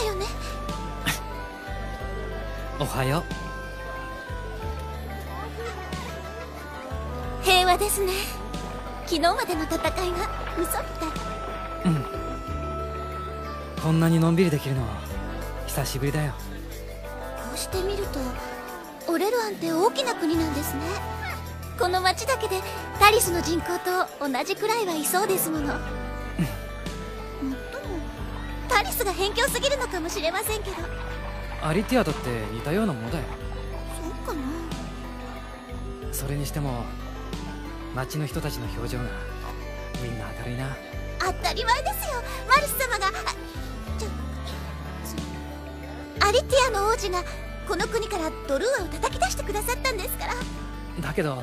忍びでしたよね。おはよ平和ですね。昨日までの戦いが嘘みたい。ううん。こんなにのんびりできるの久しぶりだよ。こうして見るとオレルアンって大きな国なんですね。この町だけでタリスの人口と同じくらいはいそうですものスが偏境すぎるのかもしれませんけど。アリティアだって似たようなものだよ。そうかな。それにしても街の人たちの表情がみんな明るいな。当たり前ですよ。マルス様がアリティアの王子がこの国からドルーアを叩き出してくださったんですから。だけど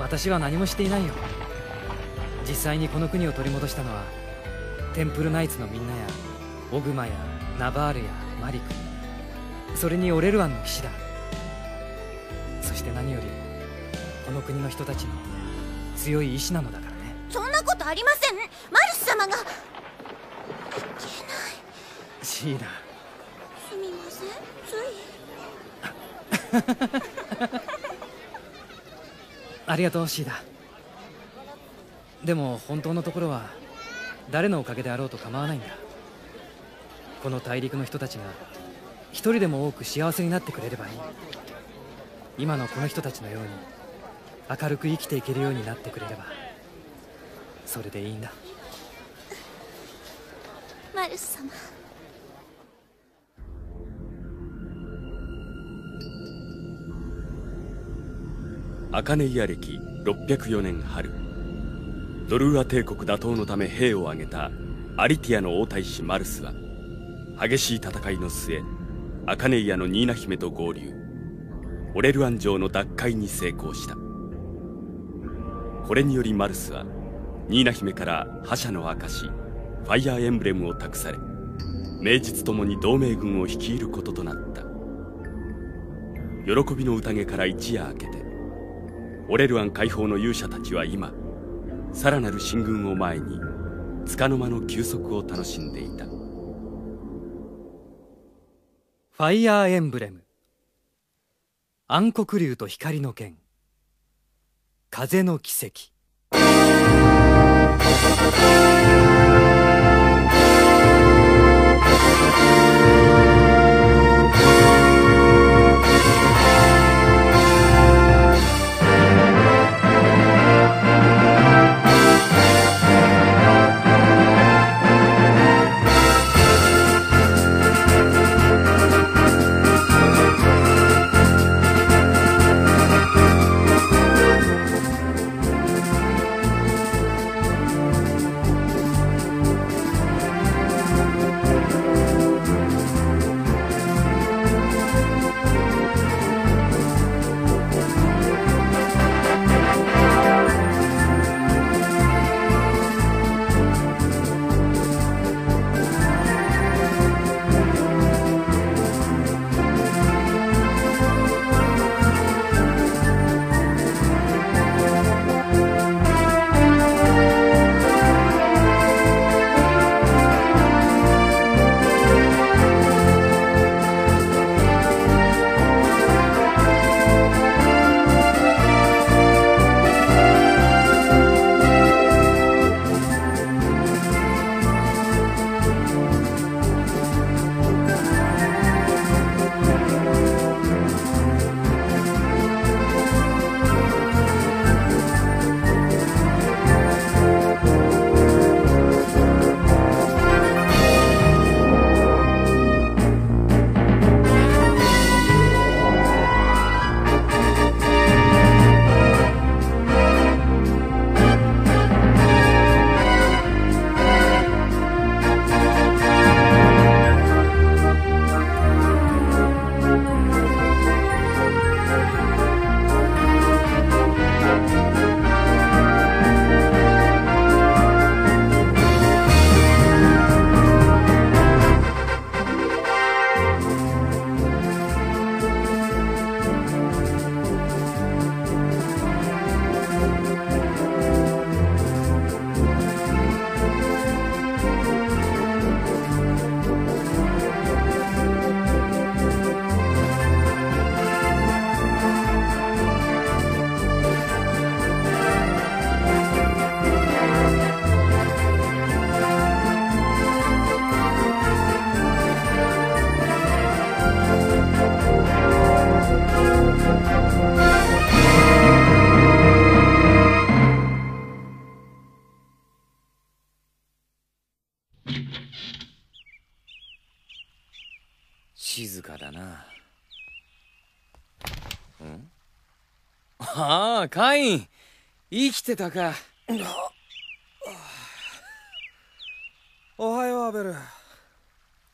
私は何もしていないよ。実際にこの国を取り戻したのはテンプルナイツのみんなやオグマやナバールやマリクそれにオレルアンの騎士だ。そして何よりこの国の人たちの強い意志なのだからね。そんなことありません。マルス様が。いけない。シーダすみません。つい。ありがとうシーダでも本当のところは誰のおかげであろうと構わないんだこの大陸の人たちが一人でも多く幸せになってくれればいい。今のこの人たちのように明るく生きていけるようになってくれればそれでいいんだ。マルス様。茜イヤ歴604年春。ドルーア帝国打倒のため兵を挙げたアリティアの王太子マルスは激しい戦いの末茜イヤのニーナ姫と合流。オレルアン城の奪回に成功した。これによりマルスはニーナ姫から覇者の証ファイヤーエンブレムを託され名実ともに同盟軍を率いることとなった。喜びの宴から一夜明けてオレルアン解放の勇者たちは今さらなる進軍を前に束の間の休息を楽しんでいた。ファイアーエンブレム。暗黒竜と光の剣。風の奇跡。カイン生きてたか。おはようアベル。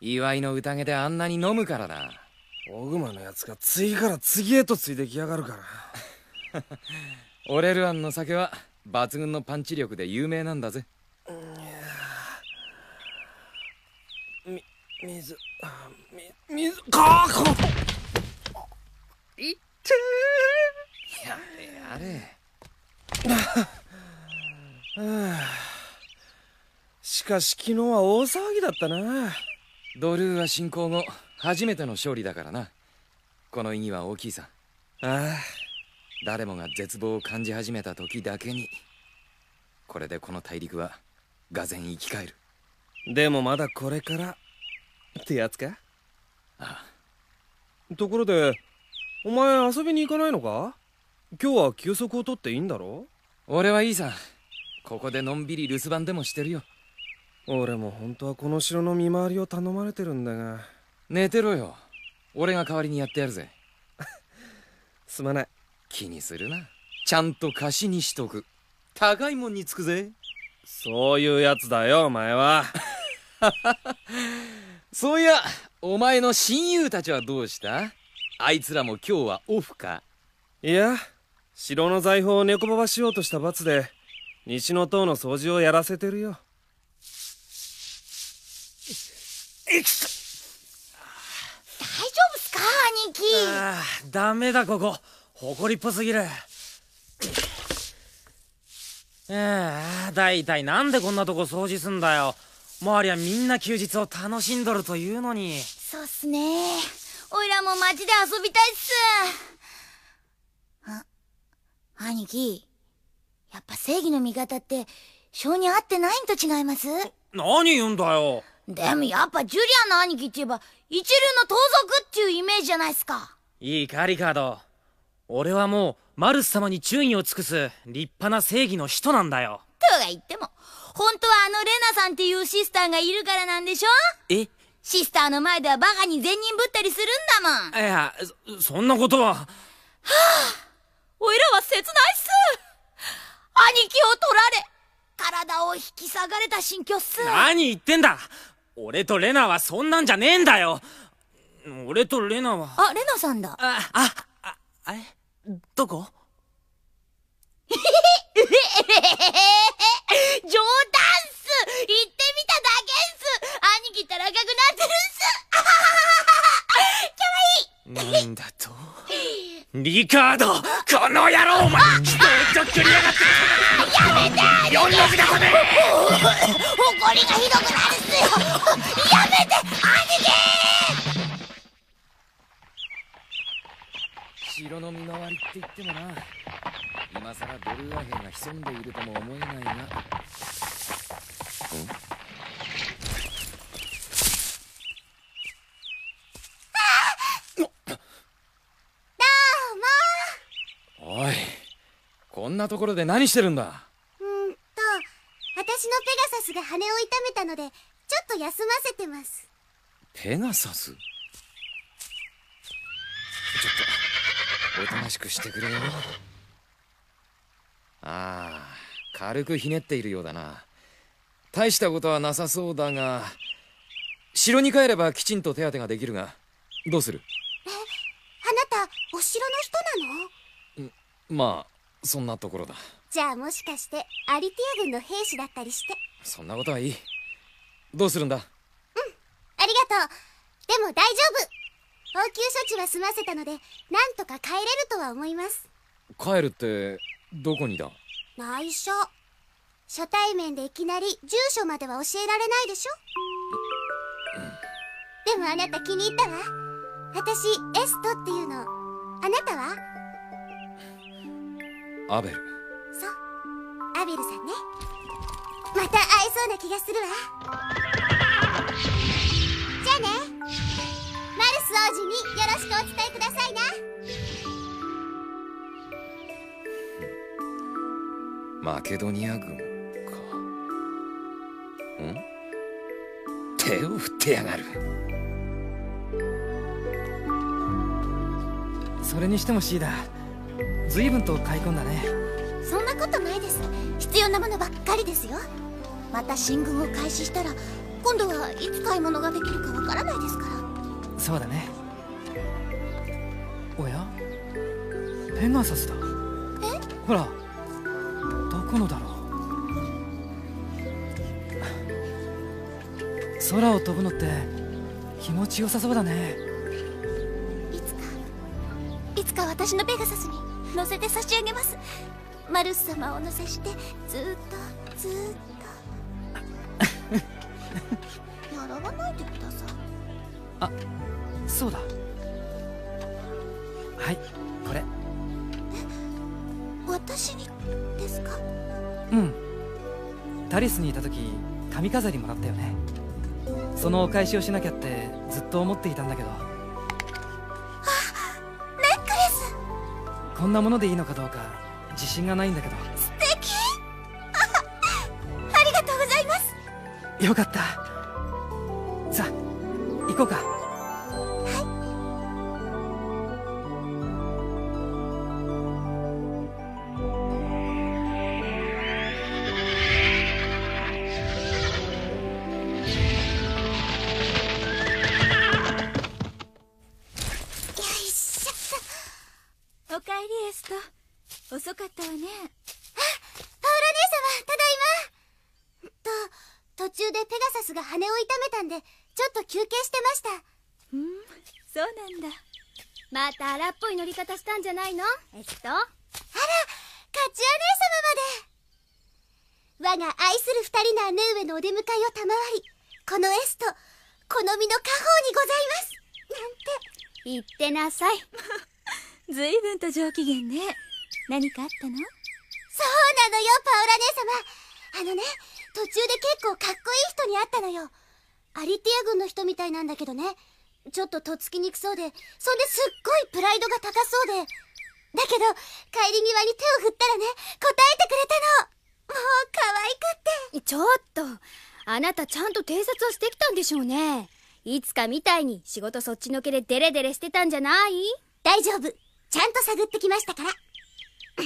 祝いの宴であんなに飲むからなオグマのやつが次から次へとついてきやがるから。オレルアンの酒は抜群のパンチ力で有名なんだぜ。み水み水かあこいってやれやれ。しかし昨日は大騒ぎだったな。ドルーは侵攻後初めての勝利だからな。この意義は大きいさ。ああ。誰もが絶望を感じ始めた時だけに。これでこの大陸はがぜ生き返る。でもまだこれからってやつか？ああ。ところでお前遊びに行かないのか？今日は休息を取っていいんだろ？俺はいいさ。ここでのんびり留守番でもしてるよ。俺も本当はこの城の見回りを頼まれてるんだが。寝てろよ。俺が代わりにやってやるぜ。すまない。気にするな。ちゃんと貸しにしとく。高いもんにつくぜ。そういうやつだよお前は。そういやお前の親友たちはどうした？あいつらも今日はオフか？いや城の財宝を猫ばばしようとした罰で西の塔の掃除をやらせてるよ。大丈夫っすか兄貴？ああダメだここ。埃っぽすぎる。ああだいたいなんでこんなとこ掃除すんだよ。周りはみんな休日を楽しんどるというのに。そうっすね。おいらも街で遊びたいっす。あ兄貴やっぱ正義の味方って性に合ってないんと違います？何言うんだよ。でもやっぱジュリアンの兄貴って言えば一流の盗賊っていうイメージじゃないっすか。いいかリカード。俺はもうマルス様に注意を尽くす立派な正義の人なんだよ。とか言っても本当はあのレナさんっていうシスターがいるからなんでしょ？え？シスターの前ではバカに善人ぶったりするんだもん。いやそそんなことはおいらは切ないっす。兄貴を取られ体を引き下がれた心境っす。何言ってんだ。俺とレナはそんなんじゃねえんだよ。俺とレナは。あレナさんだ。ああああれどこ？冗談っす。言ってみただけっす。兄貴ったら赤くなってるっす。かわいい。なんだと？リカードこの野郎お前人をちょっくりやがってやめて四六だこれ怒りがひどくなるっすよ。やめて兄貴。城の見回りって言ってもな。今さらドルーア兵が潜んでいるとも思えないがん？おいこんなところで何してるんだ？うんと私のペガサスが羽を痛めたのでちょっと休ませてます。ペガサス？ちょっとおとなしくしてくれよ。ああ軽くひねっているようだな。大したことはなさそうだが城に帰ればきちんと手当てができるがどうする？あなたお城の人なの？まあそんなところだ。じゃあもしかしてアリティア軍の兵士だったりして。そんなことはいい。どうするんだ？ありがとう。でも大丈夫。応急処置は済ませたのでなんとか帰れるとは思います。帰るってどこにだ？内緒。初対面でいきなり住所までは教えられないでしょ？でもあなた気に入ったわ。私エストっていうの。あなたは？アベル。そう。アベルさんね。また会えそうな気がするわ。じゃあね。マルス王子によろしくお伝えくださいな。マケドニア軍か。ん？手を振ってやがる。それにしてもシーダ随分と買い込んだね。そんなことないです。必要なものばっかりですよ。また進軍を開始したら今度はいつ買い物ができるかわからないですから。そうだね。おや？ペガサスだえ？ほら。どこのだろう。空を飛ぶのって気持ちよさそうだね。いつかいつか私のペガサスに乗せて差し上げます。マルス様をお乗せしてずーっとずーっと。笑わないでくださいそうだ。はいこれ。私にですか？うん。タリスにいた時髪飾りもらったよね。そのお返しをしなきゃってずっと思っていたんだけどこんなものでいいのかどうか自信がないんだけど。素敵。ありがとうございます。よかった言ってなさい。ずいぶんと上機嫌ね。何かあったの？そうなのよパウラ姉様。あのね途中で結構かっこいい人に会ったのよ。アリティア軍の人みたいなんだけどね。ちょっととっつきにくそうでそんですっごいプライドが高そうで。だけど帰り際に手を振ったらね答えてくれたの。もう可愛くって。ちょっとあなたちゃんと偵察をしてきたんでしょうねいつかみたいに仕事そっちのけでデレデレしてたんじゃない？大丈夫。ちゃんと探ってきましたから。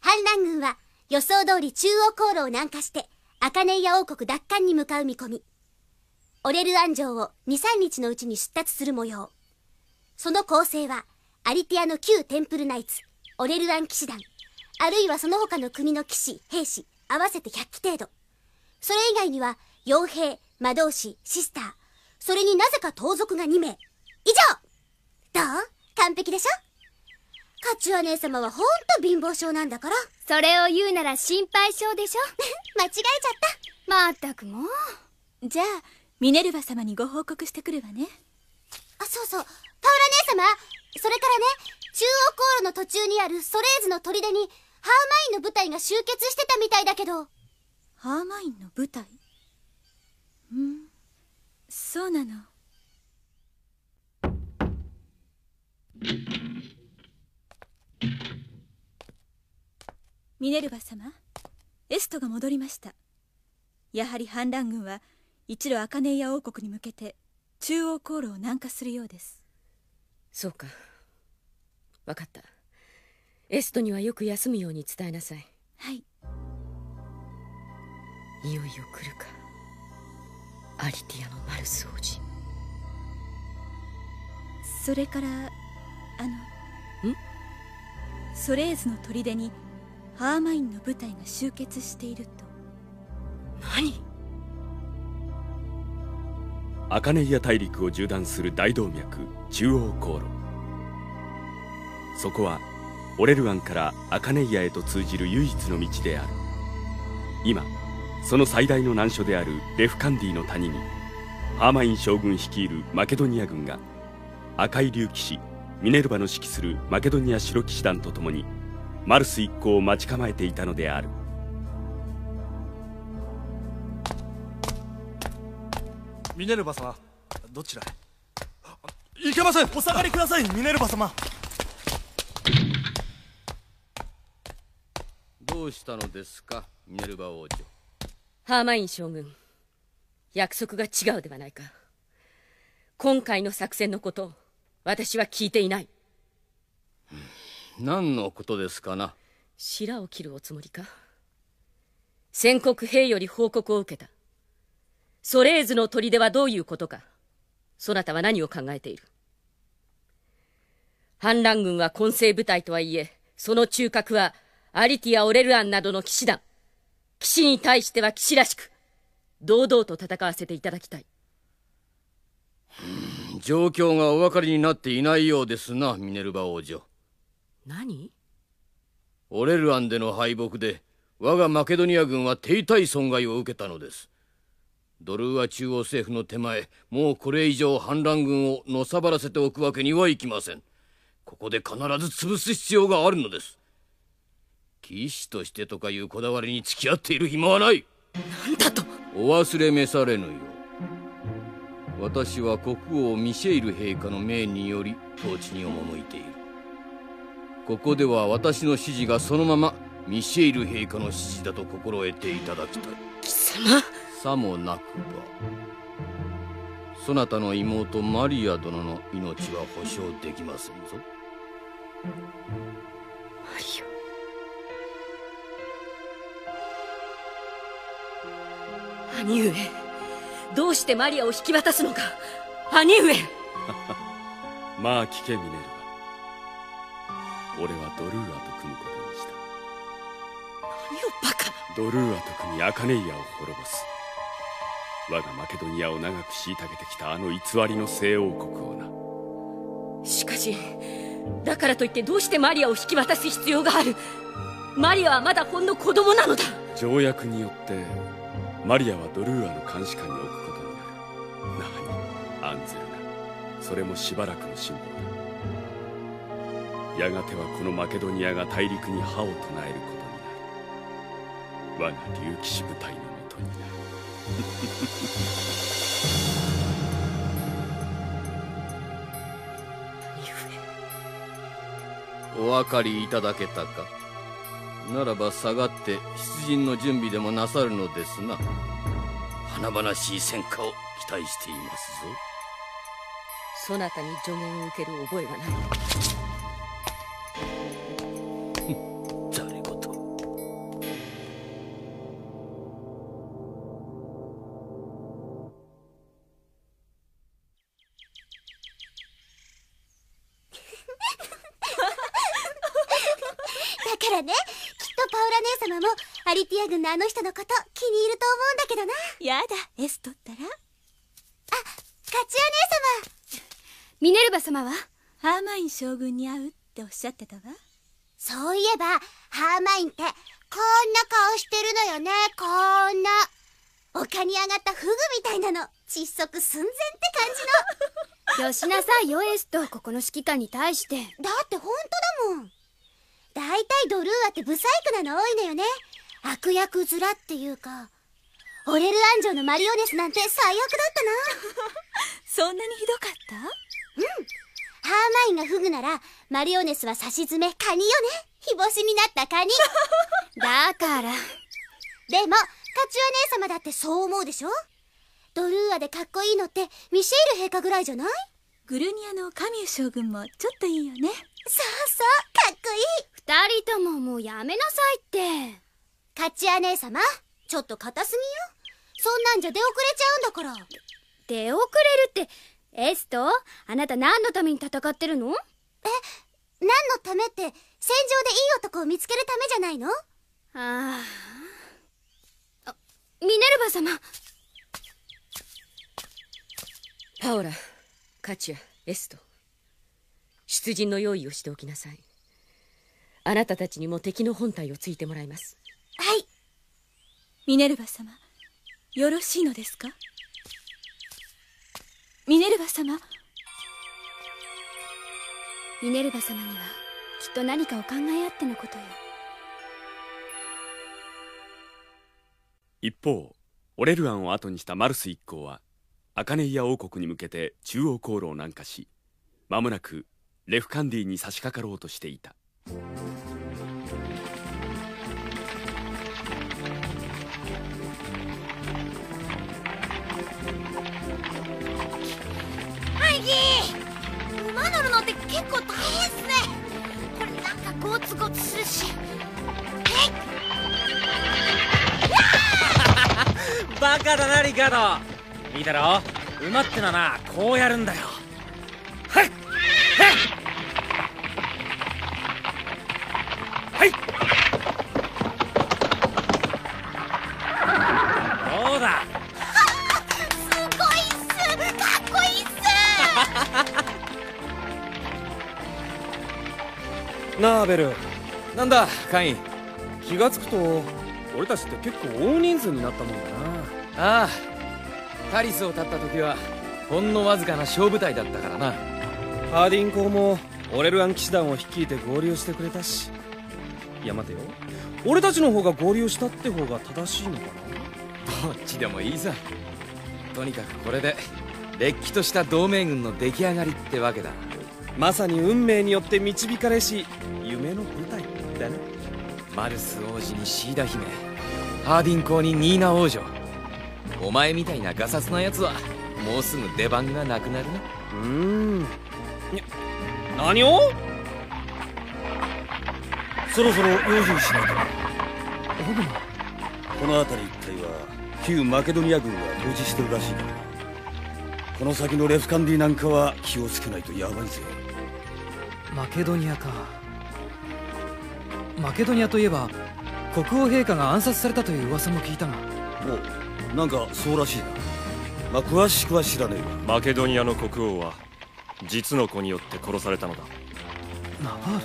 反乱軍は予想通り中央航路を南下してアカネイア王国奪還に向かう見込み。オレルアン城を23日のうちに出立する模様。その構成はアリティアの旧テンプルナイツオレルアン騎士団あるいはその他の国の騎士兵士合わせて100機程度。それ以外には傭兵魔導士シスター。それになぜか盗賊が2名。以上。どう？完璧でしょ？カチュア姉様はほんと貧乏症なんだから。それを言うなら心配性でしょ？間違えちゃった。まったくもう。じゃあミネルヴァ様にご報告してくるわね。あそうそう。パウラ姉様それからね中央航路の途中にあるソレーズの砦にハーマインの部隊が集結してたみたいだけど。ハーマインの舞台うん。そうなの。ミネルヴァ様エストが戻りました。やはり反乱軍は一路アカネイア王国に向けて中央航路を南下するようです。そうか。分かった。エストにはよく休むように伝えなさい。はい。いよいよ来るかアリティアのマルス王子。それからあのん？ソレーズの砦にハーマインの部隊が集結していると。何？アカネイア大陸を縦断する大動脈中央航路。そこはオレルアンからアカネイアへと通じる唯一の道である。今その最大の難所であるレフカンディの谷にハーマイン将軍率いるマケドニア軍が赤い竜騎士ミネルヴァの指揮するマケドニア白騎士団と共にマルス一行を待ち構えていたのである。ミネルヴァ様どちらへ？いけません！お下がりください！ミネルヴァ様。どうしたのですか？ミネルヴァ王女ハーマイン将軍。約束が違うではないか。今回の作戦のことを私は聞いていない。何のことですかな？白を切るおつもりか？宣告兵より報告を受けた。ソレーズの砦はどういうことか？そなたは何を考えている？反乱軍は混成部隊とはいえその中核はアリティア・オレルアンなどの騎士団騎士に対しては騎士らしく堂々と戦わせていただきたい。状況がお分かりになっていないようですなミネルヴァ王女。何？オレルアンでの敗北で我がマケドニア軍は停滞損害を受けたのです。ドルーア中央政府の手前もうこれ以上反乱軍をのさばらせておくわけにはいきません。ここで必ず潰す必要があるのです騎士としてとかいうこだわりに付き合っている暇はない。何だと。お忘れ召されぬよ私は国王ミシェイル陛下の命により統治に赴いている。ここでは私の指示がそのままミシェイル陛下の指示だと心得ていただきたい。貴様。さもなくばそなたの妹マリア殿の命は保証できませんぞ。マリア兄上。どうしてマリアを引き渡すのか。兄上。まあ聞けミネルヴァ俺はドルーアと組むことにした。何をバカ。ドルーアと組みアカネイアを滅ぼす。我がマケドニアを長く虐げてきたあの偽りの西王国をな。しかしだからといってどうしてマリアを引き渡す必要がある。マリアはまだほんの子供なのだ。条約によってマリアはドルーアの監視下に置くことになる。なにアンゼルナ。それもしばらくの辛抱だ。やがてはこのマケドニアが大陸に歯を唱えることになる。我が竜騎士部隊のもとになる。お分かりいただけたか？ならば下がって出陣の準備でもなさるのですな。華々しい戦果を期待していますぞ。そなたに助言を受ける覚えはない。様はハーマイン将軍に会うっておっしゃってたわ。そういえばハーマインってこんな顔してるのよね。こんな。丘に上がったフグみたいなの。窒息寸前って感じの。よしなさいよエストここの指揮官に対して。だって本当だもん。大体ドルーアってブサイクなの多いのよね。悪役面っていうか。オレルアン城のマリオネスなんて最悪だったな。そんなにひどかった？うん。ハーマインがフグならマリオネスは差し詰めカニよね。日干しになったカニ。だから。でもカチュア姉様だってそう思うでしょ？ドルーアでかっこいいのってミシェール陛下ぐらいじゃない？グルニアのカミュ将軍もちょっといいよね。そうそうかっこいい。二人とももうやめなさいって。カチア姉様ちょっと硬すぎよ。そんなんじゃ出遅れちゃうんだから。出遅れるってエスト？あなた何のために戦ってるの？え何のためって戦場でいい男を見つけるためじゃないの？ああミネルヴァ様。パオラカチュアエスト。出陣の用意をしておきなさい。あなたたちにも敵の本体をついてもらいます。はい。ミネルヴァ様よろしいのですか？ミネルヴァ様。ミネルヴァ様にはきっと何かを考え合ってのことよ。一方オレルアンを後にしたマルス一行はアカネイア王国に向けて中央航路を南下し間もなくレフカンディに差し掛かろうとしていた。乗るのって結構大変っすね。これなんかゴツゴツするし。えっ？バカだなリカード。いいだろ？馬ってのはなこうやるんだよ。すなあベルなんだカイン。気がつくと俺たちって結構大人数になったもんだな。ああ。タリスを立った時はほんのわずかな小部隊だったからな。ハーディン校もオレルアン騎士団を率いて合流してくれたし。いや待てよ。俺たちの方が合流したって方が正しいのかな？どっちでもいいさ。とにかくこれでれっきとした同盟軍の出来上がりってわけだ。まさに運命によって導かれしマルス王子にシーダ姫ハーディン校にニーナ王女。お前みたいなガサツなやつはもうすぐ出番がなくなるな。うーん。何を？そろそろ用心しないとこの辺り一帯は旧マケドニア軍が統治してるらしい。からこの先のレフカンディなんかは気をつけないとヤバいぜ。マケドニアかマケドニアといえば国王陛下が暗殺されたという噂も聞いたが。おなんかそうらしいな。まあ詳しくは知らねえマケドニアの国王は実の子によって殺されたのだ。ナバー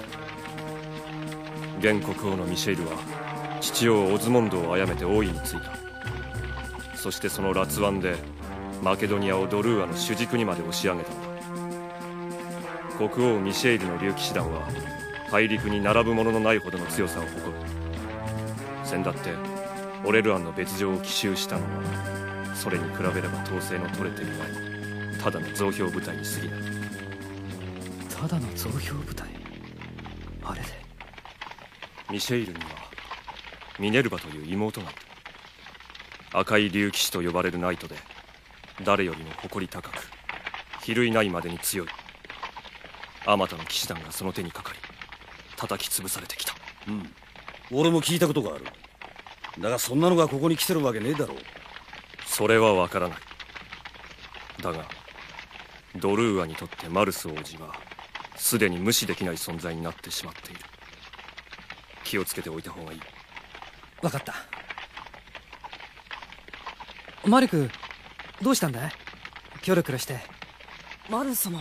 ル？現国王のミシェイルは父王オズモンドを殺めて王位についた。そしてその辣腕でマケドニアをドルーアの主軸にまで押し上げた。のだ国王ミシェイルの竜騎士団は大陸に並ぶもののないほどの強さを誇る。先だってオレルアンの別状を奇襲したのはそれに比べれば統制の取れていないただの増票部隊に過ぎない。ただの増票部隊？あれで？ミシェイルにはミネルヴァという妹がいる赤い竜騎士と呼ばれるナイトで誰よりも誇り高く比類ないまでに強い。あまたの騎士団がその手にかかり叩き潰されてきた。うん。俺も聞いたことがある。だがそんなのがここに来てるわけねえだろう。それはわからない。だがドルーアにとってマルス王子はすでに無視できない存在になってしまっている。気をつけておいた方がいい。分かった。マリクどうしたんだい?キョロキョロして。マルス様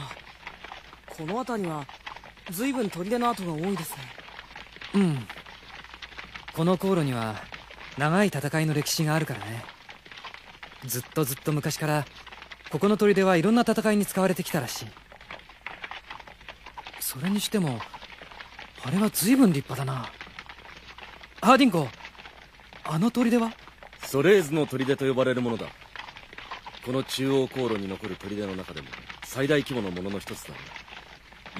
この辺りは随分砦の跡が多いですね。うん。この航路には長い戦いの歴史があるからね。ずっとずっと昔からここの砦はいろんな戦いに使われてきたらしい。それにしてもあれは随分立派だな。ハーディンコあの砦は？ソレーズの砦と呼ばれるものだ。この中央航路に残る砦の中でも最大規模のものの一つだ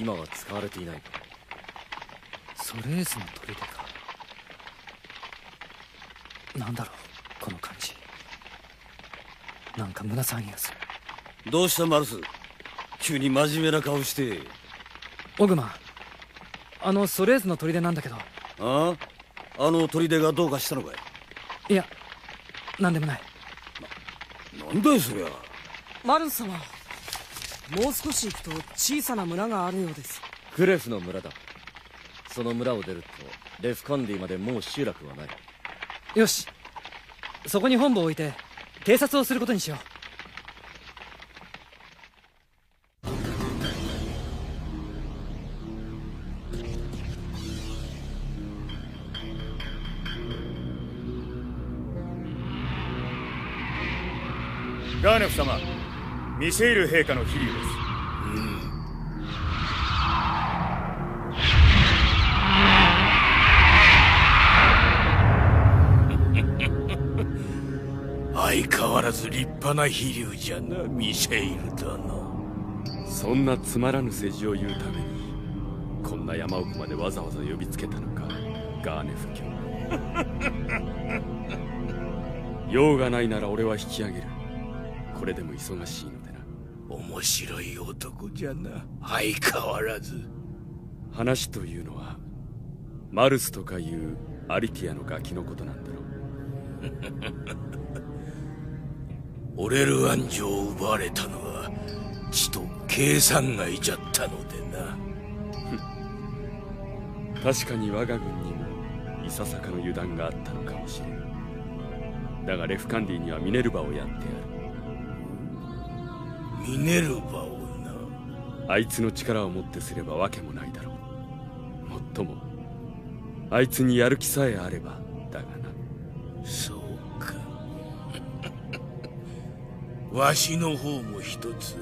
今は使われていないソレーズの砦かなんだろうこの感じ。なんか胸騒ぎがする。どうしたマルス？急に真面目な顔して。オグマあのソレーズの砦なんだけど。あ？ああの砦がどうかしたのかい？いや何でもない。ななんだよそりゃ。マルス様もう少し行くと小さな村があるようです。クレフの村だ。その村を出るとレフカンディまでもう集落はない。よし。そこに本部を置いて偵察をすることにしよう。ガーネフ様ミシェール陛下の飛竜です。相変わらず立派な飛竜じゃなミシェイル殿。そんなつまらぬ世辞を言うためにこんな山奥までわざわざ呼びつけたのかガーネフ卿。用がないなら俺は引き上げる。これでも忙しいの面白い男じゃな。相変わらず。話というのはマルスとかいうアリティアのガキのことなんだろう。オレルアンジョを奪われたのはちと計算外じゃったのでな。確かに我が軍にもいささかの油断があったのかもしれん。だがレフカンディにはミネルヴァをやってあるミネルヴァをな。あいつの力をもってすればわけもないだろう。もっともあいつにやる気さえあればだがな。そうか。わしの方も一つ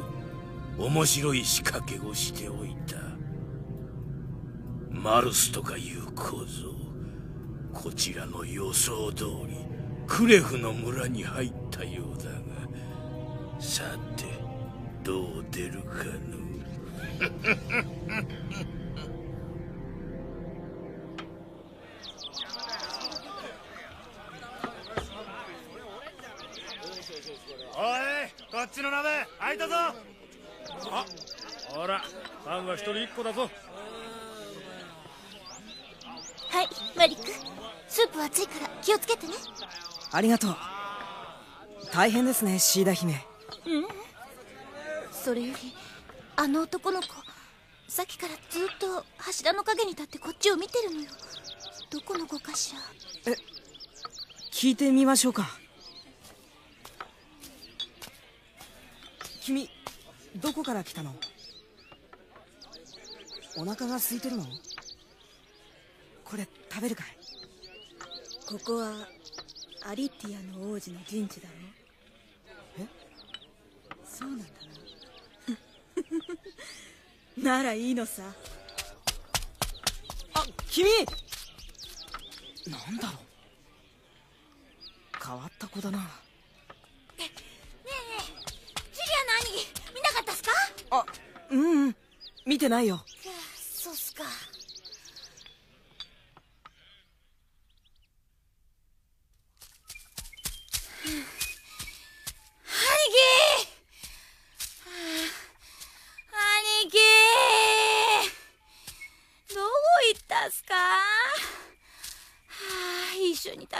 面白い仕掛けをしておいた。マルスとかいう構造こちらの予想通りクレフの村に入ったようだが。さてどう出るかの。おいこっちの鍋開いたぞ。あほらパンは一人一個だぞ。はいマリック。スープ熱いから気をつけてね。ありがとう。大変ですねシーダ姫。うんそれよりあの男の子さっきからずっと柱の陰に立ってこっちを見てるのよ。どこの子かしら？え聞いてみましょうか。君どこから来たの？お腹が空いてるの？これ食べるかい？ここはアリティアの王子の陣地だろえ？そうなんだな ならいいのさ。あ君！なんだろう。変わった子だな。ねえねえジュリアの兄貴見なかったっすか？あうんうん。見てないよ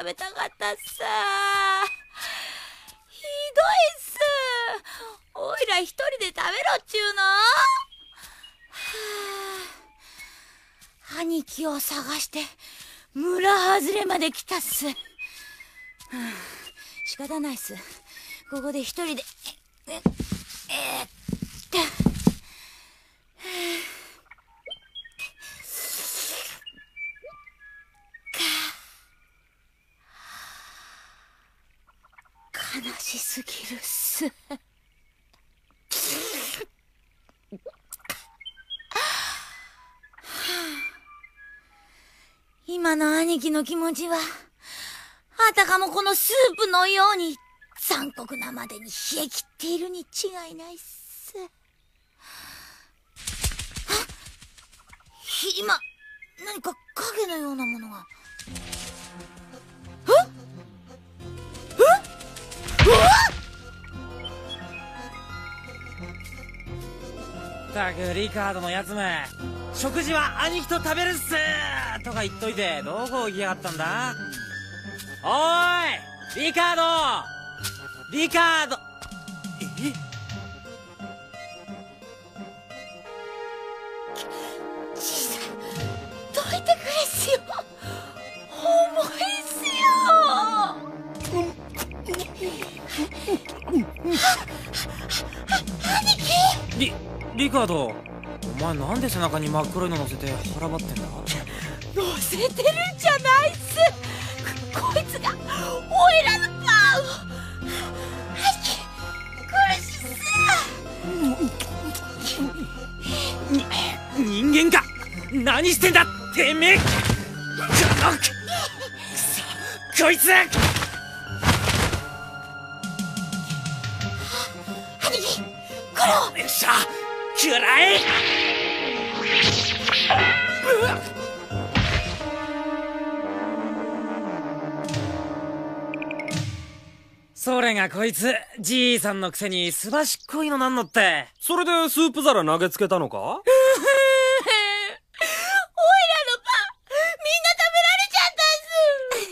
べたかったっすひどいっす。おいら一人で食べろっちゅうの。はあ兄貴を探して村外れまで来たっす、はあ仕方ないっす。ここで一人でえええーっとはあか悲しすぎるっす今の兄貴の気持ちは、あたかもこのスープのように残酷なまでに冷え切っているに違いないっす。あ今、何か影のようなものが。え？え？うわっ！たくリカードのやつめ。食事は兄貴と食べるっす。とか言っといてどこ行きやがったんだ？おいリカードリカード。え？小さいどいてくれっすよ。重いっすよ。兄貴リリカードお前なんで背中に真っ黒いの乗せて腹ばってんだ乗せてるんじゃないっす。ここいつがおいらのパンを。兄貴苦しいっす人間か。何してんだてめえ。く。そこいつ。兄貴これをよっしゃ。食らえそれがこいつじいさんのくせにすばしっこいのなんのって。それでスープ皿投げつけたのか？おいらのパンみんな食べられちゃった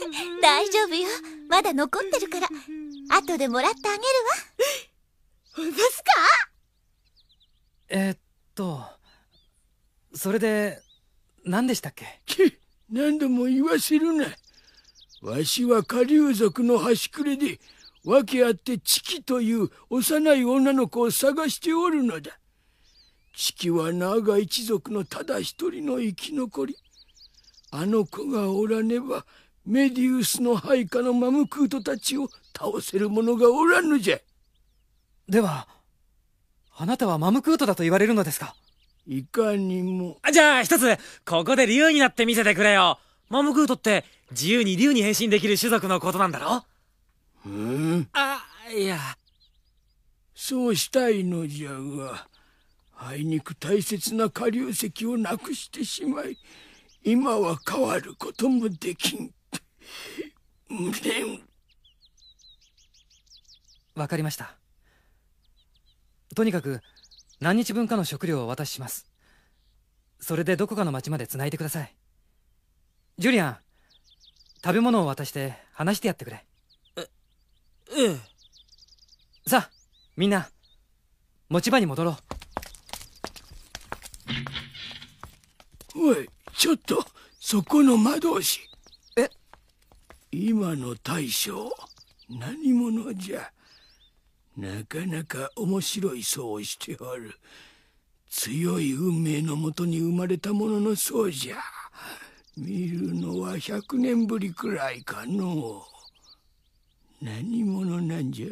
っす。大丈夫よ。まだ残ってるから。後でもらってあげるわ。ですか？えーっとそれで何でしたっけ？何度も言わせるな。わしは下流族の端くれで訳あってチキという幼い女の子を探しておるのだ。チキは長一族のただ一人の生き残り。あの子がおらねばメディウスの配下のマムクートたちを倒せる者がおらぬじゃではあなたはマムクートだと言われるのですか？いかにも。じゃあ一つここで竜になって見せてくれよ。マムクートって自由に竜に変身できる種族のことなんだろうん。あいや。そうしたいのじゃがあいにく大切な下流石をなくしてしまい今は変わることもできん。無念わかりました。とにかく何日分かの食料をお渡しします。それでどこかの町まで繋いでください。ジュリアン食べ物を渡して話してやってくれ。えさあみんな持ち場に戻ろう。おいちょっとそこの魔導士え？今の大将何者じゃ。なかなか面白い層をしておる。強い運命のもとに生まれたもののそうじゃ。見るのは百年ぶりくらいかの何者なんじ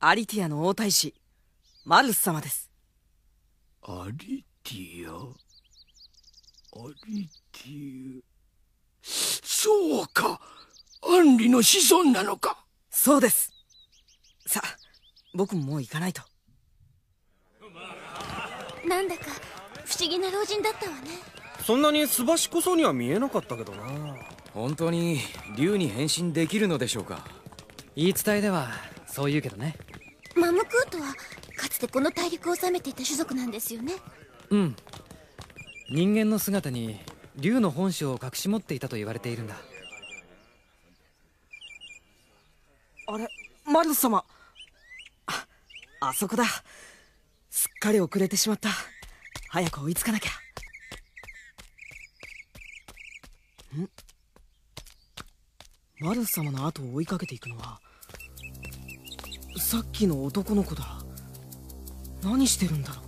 ゃ？アリティアの王太子マルス様です。アリティア？アリティア？そうか！アンリの子孫なのか！そうです。さあ僕ももう行かないと。なんだか不思議な老人だったわね。そんなにすばしこそうには見えなかったけどな。本当に竜に変身できるのでしょうか？言い伝えではそう言うけどね。マムクートはかつてこの大陸を治めていた種族なんですよね。うん。人間の姿に竜の本性を隠し持っていたと言われているんだ。あれマルス様。ああそこだ。すっかり遅れてしまった。早く追いつかなきゃ。ん？マルス様の後を追いかけていくのはさっきの男の子だ。何してるんだろう。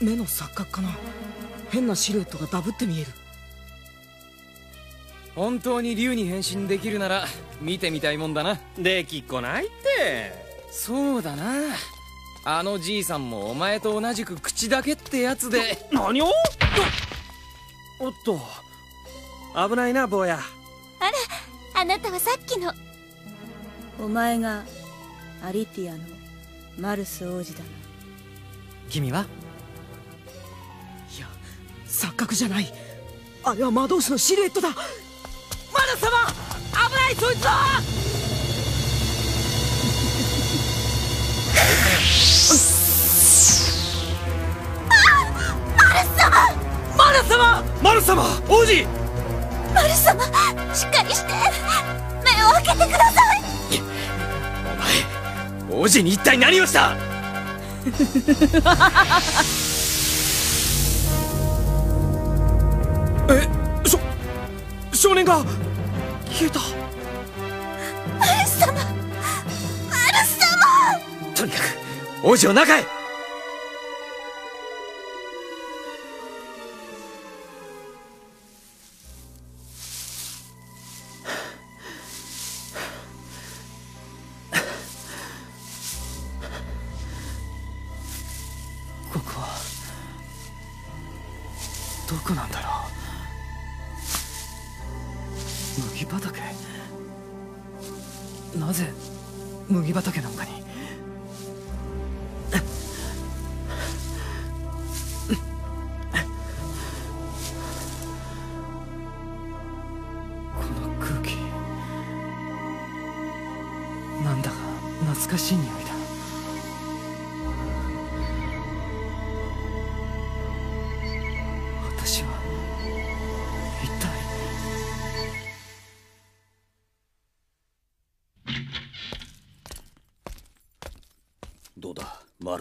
あれ？目の錯覚かな。変なシルエットがダブって見える。本当に竜に変身できるなら見てみたいもんだな。できっこないって。そうだな。あのじいさんもお前と同じく口だけってやつで。何を？おっと。危ないな坊や。あらあなたはさっきのお前がアリティアのマルス王子だな。君は？いや錯覚じゃない。あれは魔導士のシルエットだ。マル様危ないそいつは！マル様！マル様マル様王子マル様しっかりして。目を開けてください。王子に一体何をした？えしょ少年が消えた。マル様マル様。とにかく王子を中へ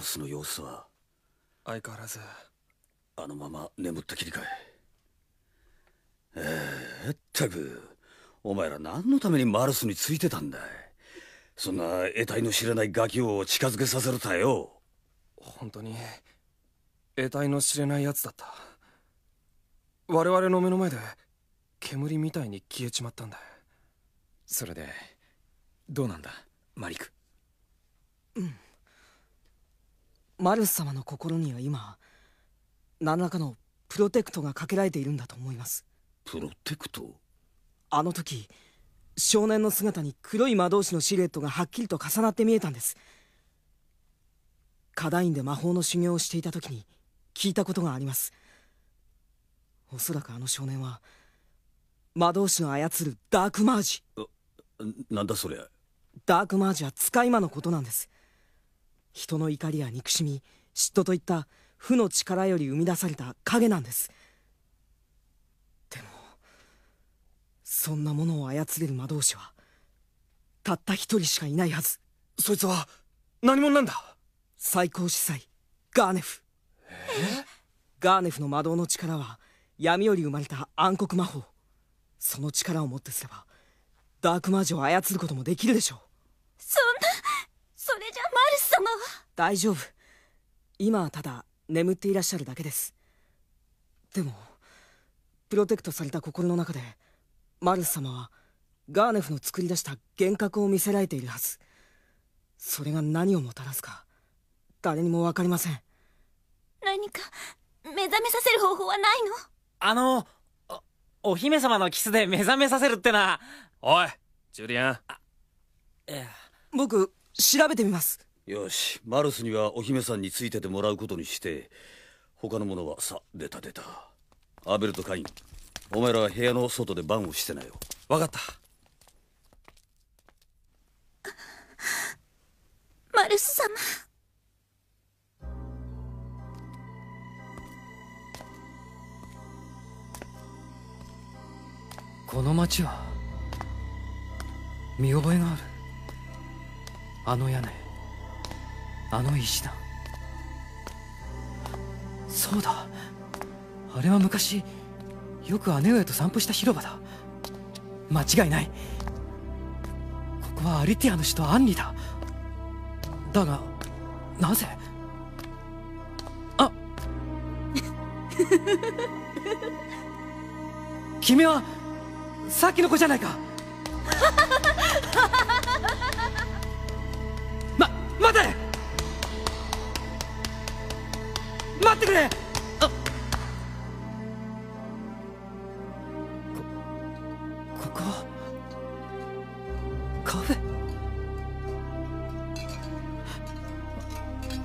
スの様子は？相変わらず。あのまま眠ったきりかいええったくお前ら何のためにマルスについてたんだい？そんな得体の知らないガキを近づけさせるたよ。本当に得体の知れないやつだった。我々の目の前で煙みたいに消えちまったんだそれでどうなんだマリク？うんマルス様の心には今何らかのプロテクトがかけられているんだと思います。プロテクト？あの時少年の姿に黒い魔導士のシルエットがはっきりと重なって見えたんです。課題院で魔法の修行をしていた時に聞いたことがあります。おそらくあの少年は魔導士の操るダークマージ。なんだそりゃダークマージは使い魔のことなんです人の怒りや憎しみ嫉妬といった負の力より生み出された影なんです。でもそんなものを操れる魔導士はたった一人しかいないはず。そいつは何者なんだ？最高司祭ガーネフ。ガーネフの魔導の力は闇より生まれた暗黒魔法。その力をもってすればダークマージを操ることもできるでしょう。そんなそれじゃ。様は大丈夫。今はただ眠っていらっしゃるだけです。でもプロテクトされた心の中でマルス様はガーネフの作り出した幻覚を見せられているはず。それが何をもたらすか誰にも分かりません。何か目覚めさせる方法はないの？あのおお姫様のキスで目覚めさせるってなおいジュリアン。僕調べてみますよしマルスにはお姫さんについててもらうことにして他の者はさ出た出た。アベルとカインお前らは部屋の外で番をしてなよ。分かった。マルス様。この町は見覚えがある。あの屋根あの石段そうだ。あれは昔よく姉上と散歩した広場だ。間違いない。ここはアリティアの首都アンリだ。だがなぜ？あ。君はさっきの子じゃないか。れ。あ。こここ。はカフェ。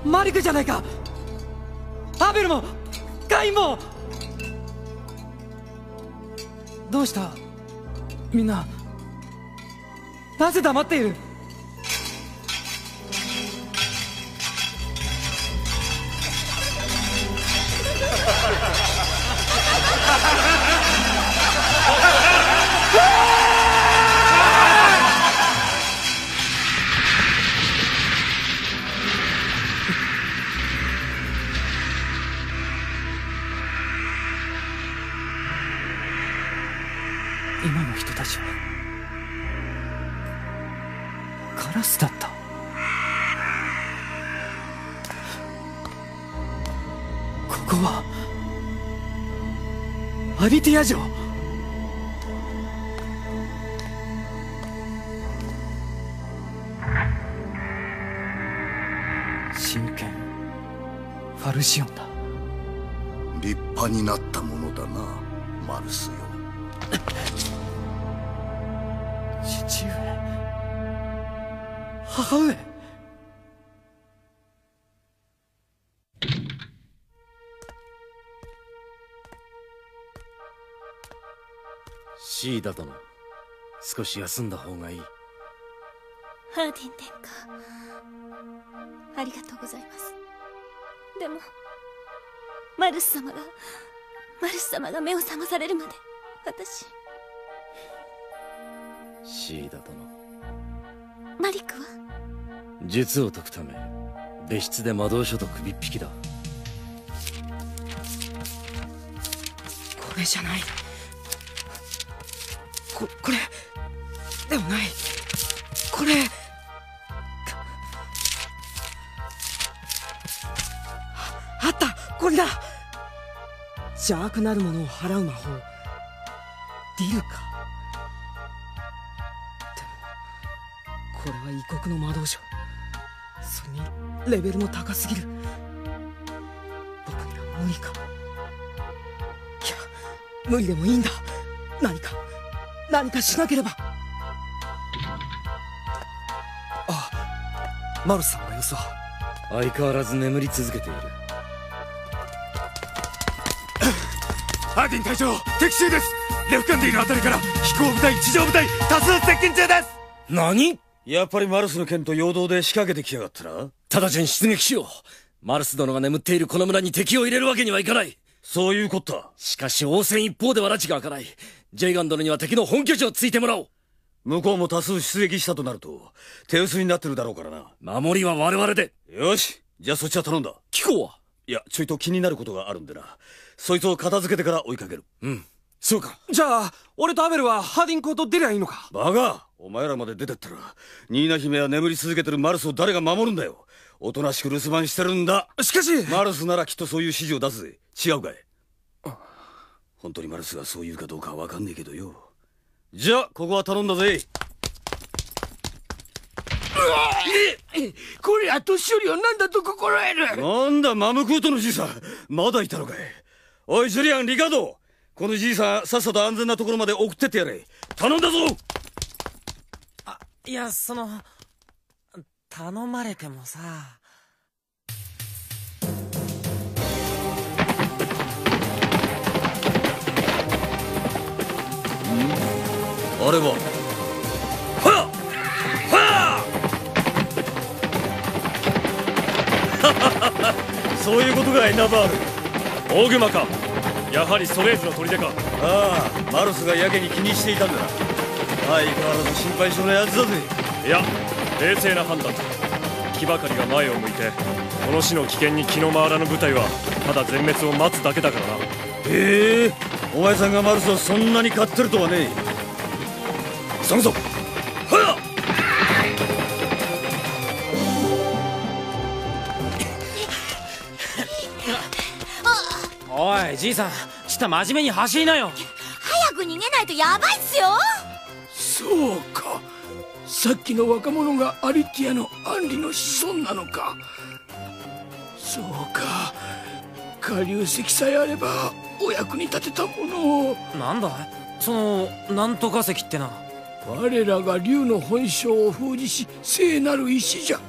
マリクじゃないか。アベルもカインも。どうした？みんななぜ黙っている？殿少し休んだ方がいい。ハーディン殿下。ありがとうございます。でもマルス様がマルス様が目を覚まされるまで私シーダ殿。マリクは？術を解くため別室で魔導書と首っ引きだ。これじゃないここれでもない。これ。あった。これだ。邪悪なるものを払う魔法。ディルか。でもこれは異国の魔導書。それにレベルも高すぎる。僕には無理かいや無理でもいいんだ。何か。何かしなければ。マルスさんの様子は。相変わらず眠り続けている。ハーディン隊長敵襲です。レフカンディのあたりから飛行部隊地上部隊多数接近中です。何？やっぱりマルスの剣と陽動で仕掛けてきやがったな。直ちに出撃しよう。マルス殿が眠っているこの村に敵を入れるわけにはいかない。そういうことだしかし応戦一方では拉致が開かないジェイガン殿には敵の本拠地をついてもらおう。向こうも多数出撃したとなると手薄になってるだろうからな。守りは我々で。よしじゃあそっちは頼んだ。貴公は。いやちょいと気になることがあるんでな。そいつを片付けてから追いかける。うん。そうか。じゃあ俺とアベルはハーディンコーと出りゃいいのか？バカお前らまで出てったらニーナ姫は眠り続けてるマルスを誰が守るんだよ。おとなしく留守番してるんだ。しかしマルスならきっとそういう指示を出すぜ。違うかい？本当にマルスがそう言うかどうかは分かんねえけどよ。じゃあここは頼んだぜ。これは年寄りを何だと心得る？なんだマムクートのじいさん。まだいたのかい。おいジュリアンリカー。ドこのじいさんさっさと安全なところまで送ってってやれ。頼んだぞ。いやその頼まれてもさあれはそういうことかいナバール。大熊か。やはりソレーズの砦か。ああマルスがやけに気にしていたんだな。相変わらず心配性なやつだぜ。いや冷静な判断だ。気ばかりが前を向いてこの死の危険に気の回らぬ部隊はただ全滅を待つだけだからな。へえお前さんがマルスをそんなに買ってるとはね急ぐぞ。はっ。おいじいさんち真面目に走りなよ。早く逃げないとヤバいっすよ。そうか。さっきの若者がアリティアのアンリの子孫なのか。そうか。下流石さえあればお役に立てたものを。なんだそのなんとか石ってな我らが竜の本性を封じし聖なる石じゃ。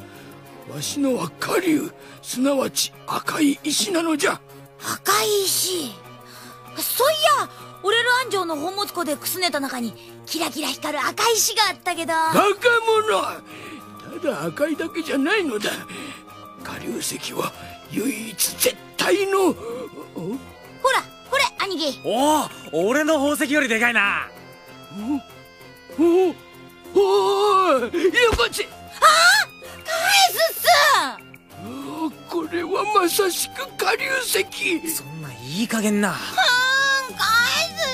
わしのは下流すなわち赤い石なのじゃ。赤い石？そういやオレル安城の宝物庫でくすねた中にキラキラ光る赤い石があったけど。バカ者。ただ赤いだけじゃないのだ。下流石は唯一絶対の。ほらこれ兄貴。おお俺の宝石よりでかいなおおおよこせああ返すっすこれはまさしく下流石そんないい加減なうん返す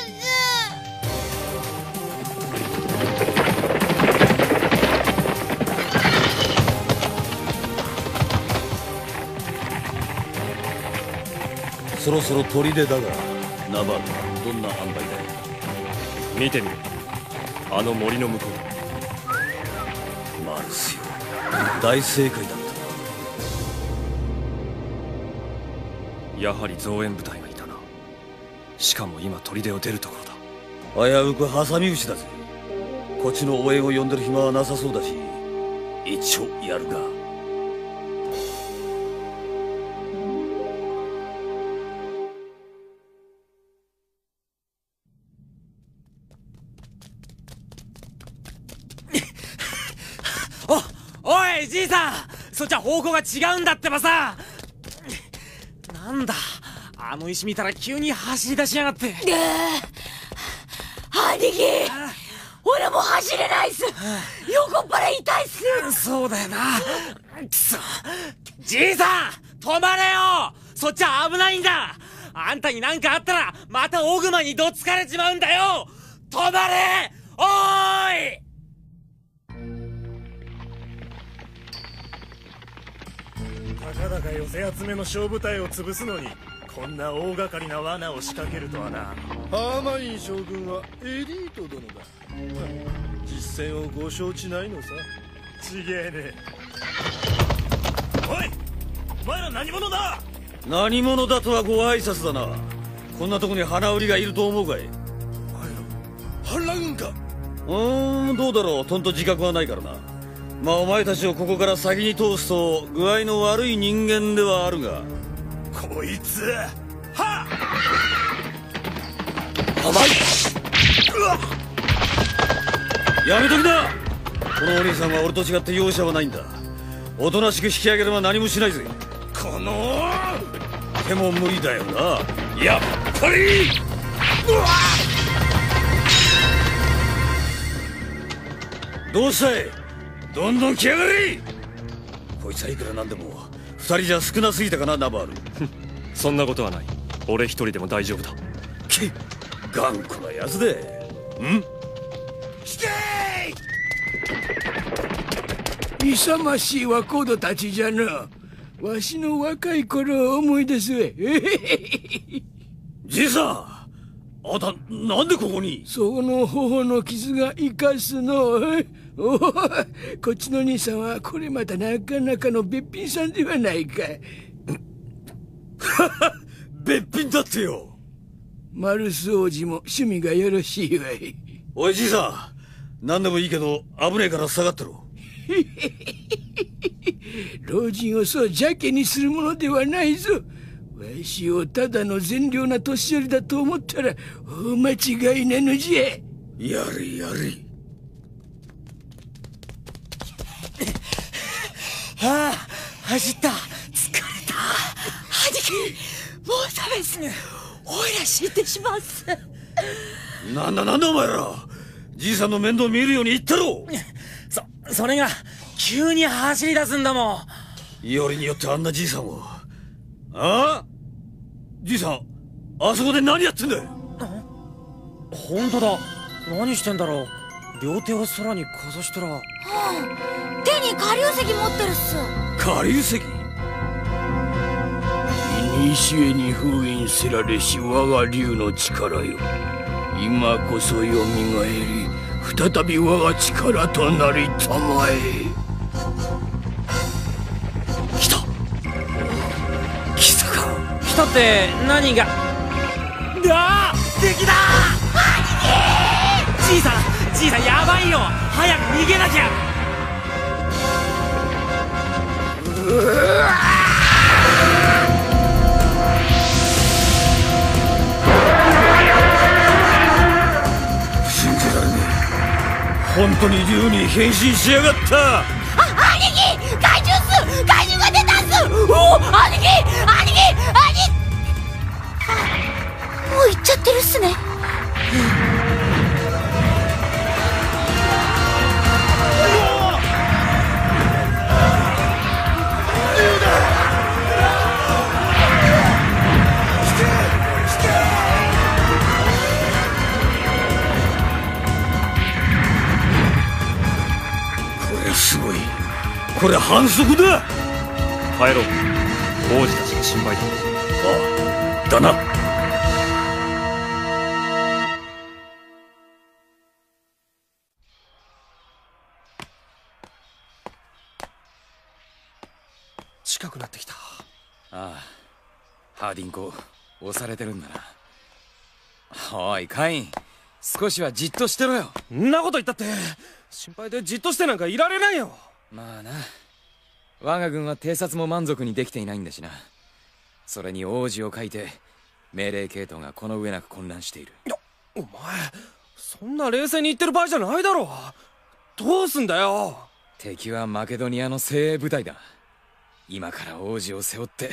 っそろそろ砦だがナバールはどんな塩梅だよ見てみるあの森の向こう。マルスよ。大正解だった。なやはり増援部隊がいたな。しかも今砦を出るところだ。危うく挟み撃ちだぜ。こっちの応援を呼んでる暇はなさそうだし一応やるかいじいさん。そっちは方向が違うんだってばさ。なんだ。あの石見たら急に走り出しやがって。兄貴。俺もう走れないっす。横っ腹痛いっす。そうだよな。くそ。じいさん止まれよ。そっちは危ないんだ。あんたに何かあったらまたオグマにどっつかれちまうんだよ。止まれ。おーいだか寄せ集めの小部隊を潰すのにこんな大掛かりな罠を仕掛けるとはな。ハーマイン将軍はエリート殿だ。実戦をご承知ないのさ。ちげえね。おいお前ら何者だ？何者だとはご挨拶だな。こんなとこに花売りがいると思うかい？反乱軍か。うーんどうだろう。とんと自覚はないからなまあお前たちをここから先に通すと具合の悪い人間ではあるが。こいつ。は甘い。うわやめときな。このお兄さんは俺と違って容赦はないんだ。おとなしく引き上げれば何もしないぜ。この。でも無理だよな。やっぱり。どうしたい？どんどん来やがれ！こいつはいくらなんでも二人じゃ少なすぎたかなナバール。そんなことはない。俺一人でも大丈夫だ。け頑固なやつでん？勇ましい若人たちじゃな。わしの若い頃を思い出す。え じいさんあんたなんでここに？その頬の傷が生かすの。えおおこっちの兄さんはこれまたなかなかのべっぴんさんではないか べっぴんだってよ。マルス王子も趣味がよろしいわい。おいじいさん。何でもいいけど危ねえから下がってろ。老人をそう邪気にするものではないぞ。わしをただの善良な年寄りだと思ったら大間違いなのじゃ。やれやれああ走った。疲れた。兄貴もうダメっすおいら死んでしまうっす。なんだなんだお前ら。じいさんの面倒見るように言ったろ。そそれが急に走り出すんだもん。よりによってあんなじいさんを。あ？あじいさんあそこで何やってんだ本当だ。何してんだろう両手を空にかざしたら。はあ、手に下流石持ってるっす。下流石古に封印せられし我が竜の力よ。今こそ蘇り再び我が力となりたまえ。来た。来たか。来たって何が？ああ敵だ兄貴！じいさんじいさんやばいよ。早く逃げなきゃ。うわ信じられねえ。本当に竜に変身しやがった。あ兄貴怪獣っす。怪獣が出たっす。おお兄貴兄貴兄あもう行っちゃってるっすねこれ反則だ。帰ろう。王子たちが心配だ。ああだな。近くなってきた。ああハーディンコ押されてるんだな。おいカイン。少しはじっとしてろよ。んなこと言ったって心配でじっとしてなんかいられないよまあな。我が軍は偵察も満足にできていないんだしな。それに王子を書いて命令系統がこの上なく混乱している。お前そんな冷静に言ってる場合じゃないだろどうすんだよ。敵はマケドニアの精鋭部隊だ。今から王子を背負って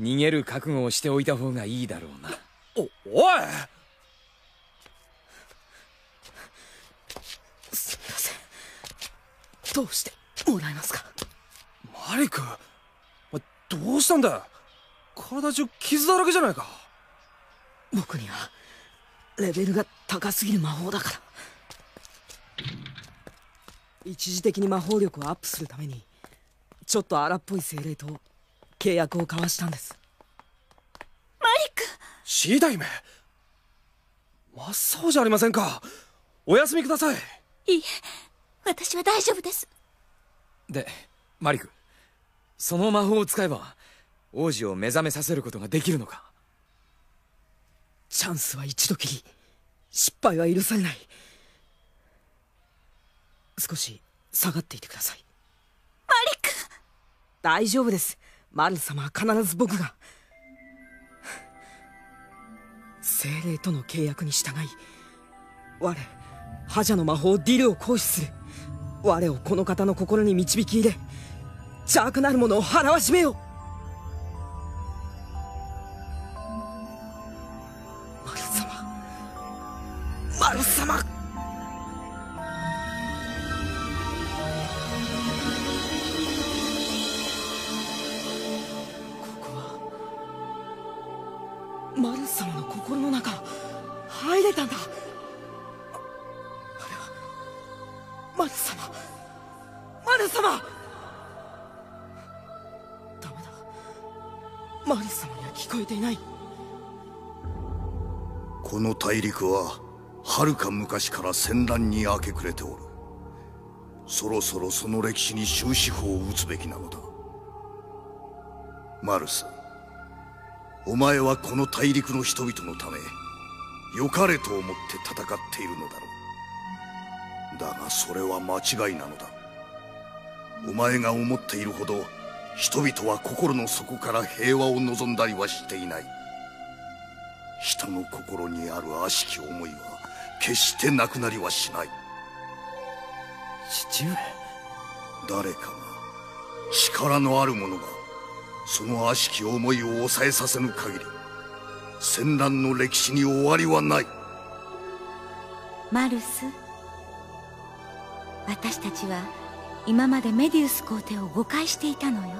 逃げる覚悟をしておいた方がいいだろうな。おおい。すみません。どうしてもらえますか？マリクお前どうしたんだ？よ体中傷だらけじゃないか。僕にはレベルが高すぎる魔法だから。一時的に魔法力をアップするためにちょっと荒っぽい精霊と契約を交わしたんです。マリック！シーダイメ真っ青じゃありませんか？お休みください。いいえ私は大丈夫ですでマリクその魔法を使えば王子を目覚めさせることができるのか？チャンスは一度きり失敗は許されない。少し下がっていてください。マリック！大丈夫です。マル様は必ず僕が。精霊との契約に従い我覇者の魔法ディルを行使する我をこの方の心に導き入れ邪悪なるものを払わしめよマル様。マル様。ダメだ。マル様には聞こえていない。この大陸は遥か昔から戦乱に明け暮れておる。そろそろその歴史に終止符を打つべきなのだ。マルスお前はこの大陸の人々のため良かれと思って戦っているのだろう。だがそれは間違いなのだ。お前が思っているほど人々は心の底から平和を望んだりはしていない。人の心にある悪しき思いは決してなくなりはしない。父上。誰かが力のある者がその悪しき思いを抑えさせぬ限り戦乱の歴史に終わりはない。マルス私たちは今までメディウス皇帝を誤解していたのよ。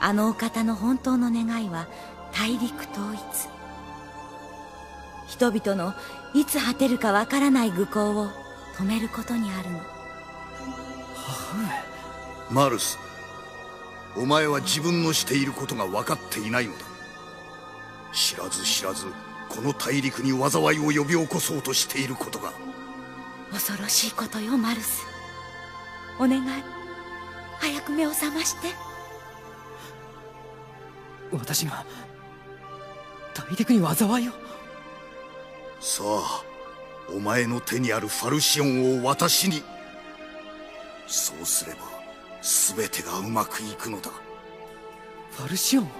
あのお方の本当の願いは大陸統一。人々のいつ果てるかわからない愚行を止めることにあるの。マルスお前は自分のしていることが分かっていないのだ。知らず知らずこの大陸に災いを呼び起こそうとしていることが。恐ろしいことよマルス。お願い。早く目を覚まして。私が大陸に災いをさあお前の手にあるファルシオンを私に。そうすれば全てがうまくいくのだ。ファルシオン？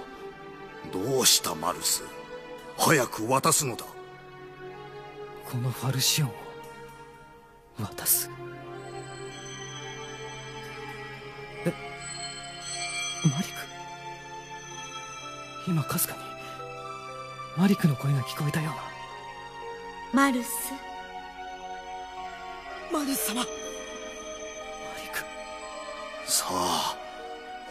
どうしたマルス？早く渡すのだ。このファルシオンを渡す。え？マリク？今かすかにマリクの声が聞こえたような。マルス？マルス様！さあ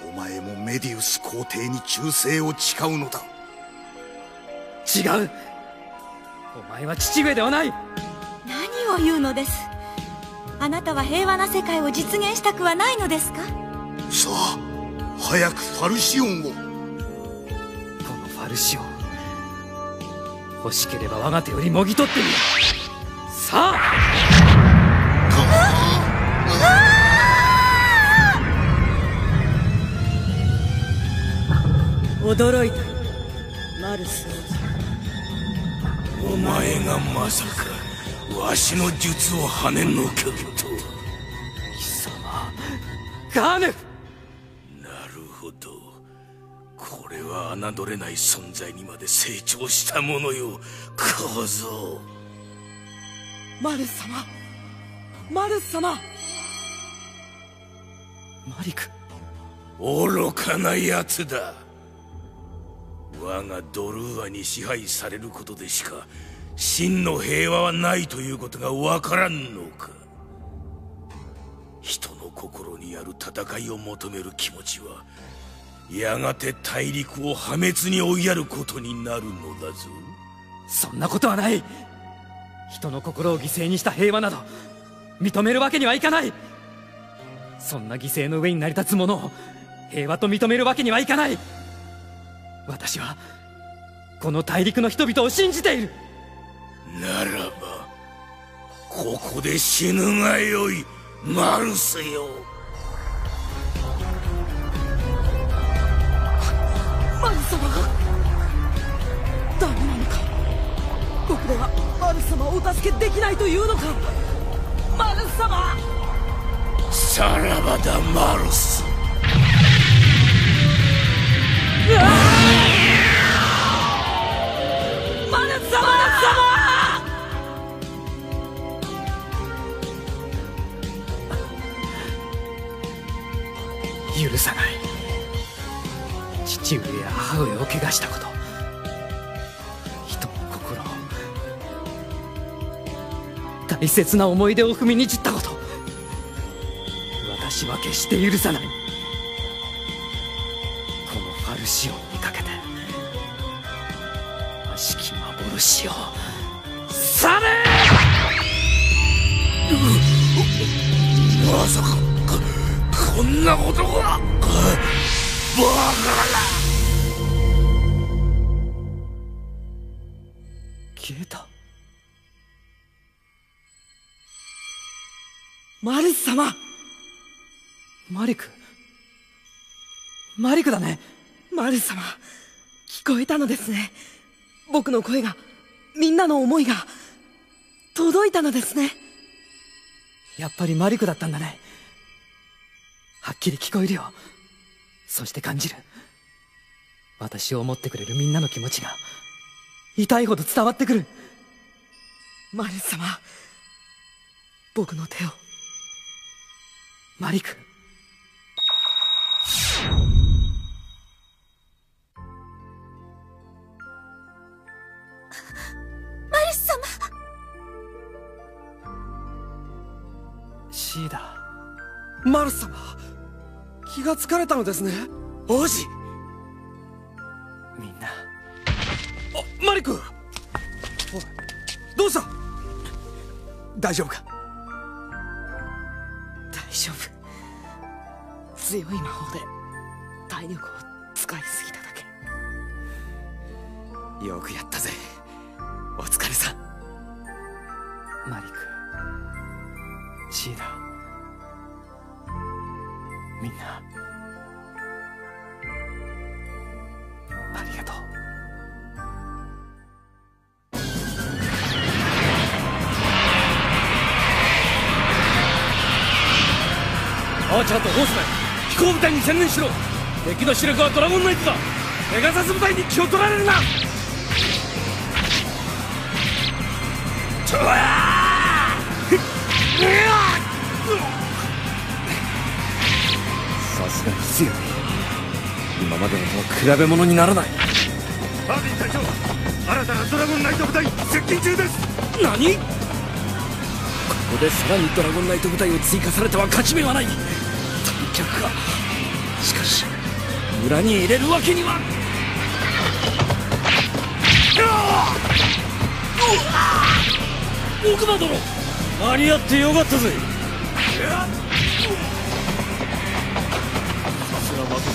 お前もメディウス皇帝に忠誠を誓うのだ。違う！お前は父上ではない！何を言うのです？あなたは平和な世界を実現したくはないのですか？さあ早くファルシオンを。このファルシオン欲しければ我が手よりもぎ取ってみよさあ！驚いたマルス。お前がまさかわしの術を跳ねのけると。貴様ガーネフ。なるほど。これは侮れない存在にまで成長したものよ。小僧。マルス様マルス様。マリク。愚かな奴だ。我がドルーアに支配されることでしか真の平和はないということがわからんのか。人の心にある戦いを求める気持ちはやがて大陸を破滅に追いやることになるのだぞ。そんなことはない。人の心を犠牲にした平和など認めるわけにはいかない。そんな犠牲の上に成り立つものを平和と認めるわけにはいかない。私はこの大陸の人々を信じている。ならばここで死ぬがよいマルスよ。マル様がダメなのか。僕ではマル様をお助けできないというのか。マル様。さらばだマルス。マ許さない。父上や母上を怪我したこと。人の心を。大切な思い出を踏みにじったこと。私は決して許さない。ですね。僕の声がみんなの思いが届いたのですね。やっぱりマリクだったんだね。はっきり聞こえるよ。そして感じる。私を思ってくれるみんなの気持ちが痛いほど伝わってくる。マルス様僕の手を。マリクシーダマルス様気がつかれたのですね。王子。みんな。あマリクおいどうした？大丈夫か？大丈夫。強い魔法で体力を使いすぎただけ。よくやったぜ。お疲れさん。マリクシーダみんな。ありがとう。アーチャーとホースメン飛行部隊に専念しろ。敵の主力はドラゴンナイトだ。ペガサス部隊に気を取られるな。とわさすがに強い。今までのとは比べ物にならない。ハービン隊長新たなドラゴンナイト部隊接近中です。何？ここでさらにドラゴンナイト部隊を追加されては勝ち目はない。退却かしかし村に入れるわけには。奥間殿間に合ってよかったぜ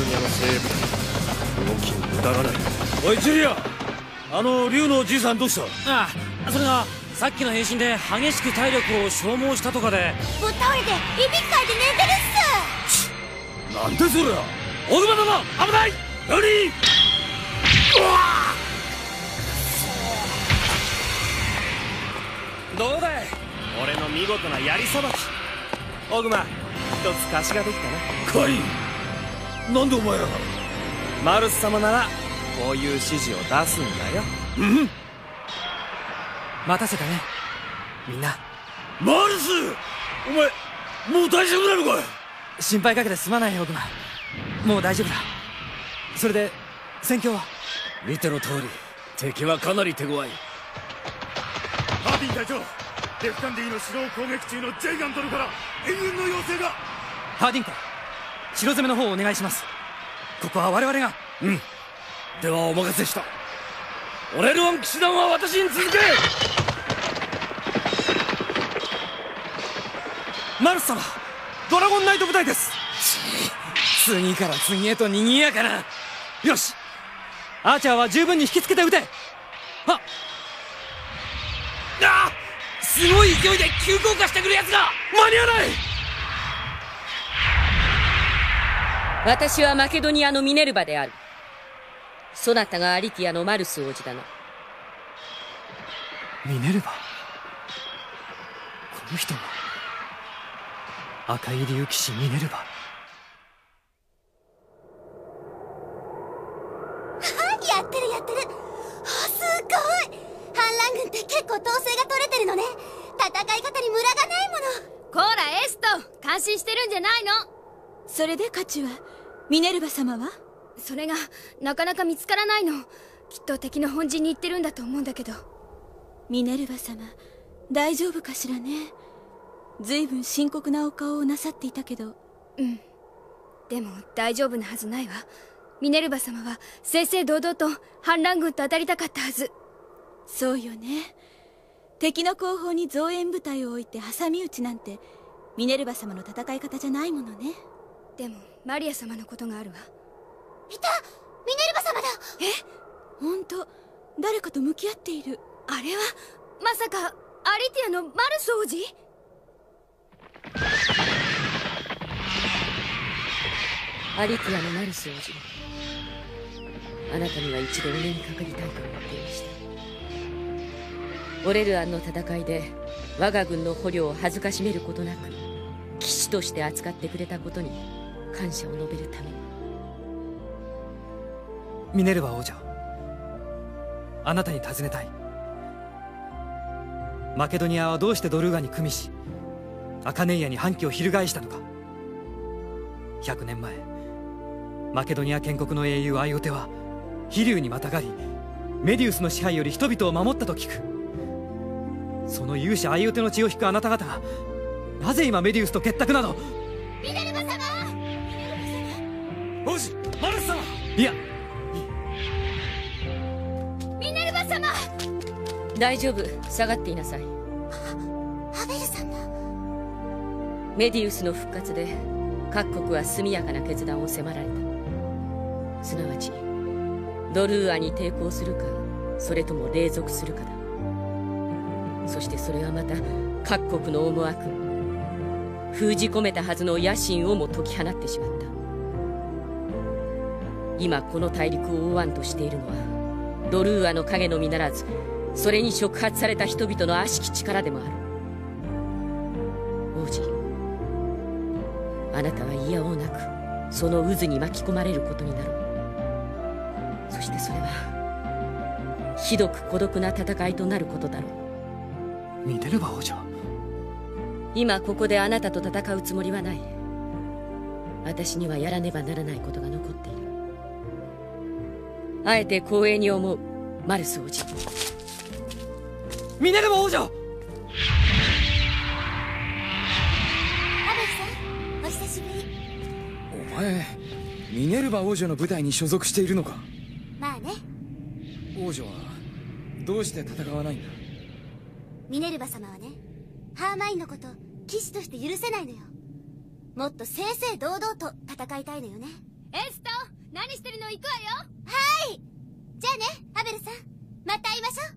ニアの精鋭動きに無駄がない。おいジュリア！あの竜のじいさんどうした？ああそれがさっきの変身で激しく体力を消耗したとかで。ぶっ倒れていびきかいて寝てるっす。なんでそりゃ奥間殿危ない！何どうだい？俺の見事な槍さばき。オグマ一つ貸しができたなカインなんでお前らが？マルス様ならこういう指示を出すんだよ。うん？待たせたね。みんな。マルス！お前もう大丈夫なのか心配かけてすまないよオグマ。もう大丈夫だ。それで戦況は？見ての通り敵はかなり手強い。ハーディン隊長レフカンディの城を攻撃中のジェイガンドルから援軍の要請が。ハーディンコ城攻めの方をお願いします。ここは我々が。うん。ではお任せした。オレルワン騎士団は私に続け。マルス様ドラゴンナイト部隊です。次から次へと賑やかな。よし。アーチャーは十分に引きつけて撃て。あ。あすごい勢いで急降下してくる奴が間に合わない私はマケドニアのミネルヴァである。そなたがアリティアのマルス王子だな。ミネルヴァこの人が赤い竜騎士ミネルヴァやってるやってる。あすごい。反乱軍って結構統制が取れてるのね。戦い方にムラがないもの。こらエスト感心してるんじゃないの？それでカチュはミネルヴァ様は？それがなかなか見つからないの。きっと敵の本陣に行ってるんだと思うんだけど。ミネルヴァ様大丈夫かしらね？随分深刻なお顔をなさっていたけど。うん。でも大丈夫なはずないわ。ミネルヴァ様は正々堂々と反乱軍と当たりたかったはず。そうよね。敵の後方に増援部隊を置いて挟み撃ちなんてミネルヴァ様の戦い方じゃないものね。でもマリア様のことがあるわ。いた！ミネルヴァ様だ！え？本当。誰かと向き合っている。あれは？まさかアリティアのマルス王子アリティアのマルス王子あなたには一度お目にかかりたいと思っていました。オレルアンの戦いで我が軍の捕虜を恥ずかしめることなく騎士として扱ってくれたことに感謝を述べるために。ミネルヴァ王女あなたに尋ねたい。マケドニアはどうしてドルーガに組みしアカネイアに反旗を翻したのか。100年前マケドニア建国の英雄アイオテは飛竜にまたがりメディウスの支配より人々を守ったと聞く。その勇者アイオテの血を引くあなた方がなぜ今メディウスと結託など。ミネルヴァ様王子マルス様いや。ミネルヴァ様。大丈夫。下がっていなさい。ハベルさんだメディウスの復活で各国は速やかな決断を迫られた。すなわちドルーアに抵抗するかそれとも隷属するかだ。そしてそれはまた各国の思惑封じ込めたはずの野心をも解き放ってしまった今この大陸を覆わんとしているのはドルーアの影のみならずそれに触発された人々の悪しき力でもある。王子あなたは嫌おうなくその渦に巻き込まれることになる。そしてそれはひどく孤独な戦いとなることだろう。ミネルヴァ王女。今ここであなたと戦うつもりはない。私にはやらねばならないことが残っているあえて光栄に思う。マルス王子。ミネルヴァ王女！アベルさんお久しぶり。お前ミネルヴァ王女の部隊に所属しているのか？まあね。王女はどうして戦わないんだ？ミネルヴァ様はねハーマインのこと騎士として許せないのよ。もっと正々堂々と戦いたいのよね。エスト何してるの？行くわよ。はい。じゃあねアベルさん。また会いましょう。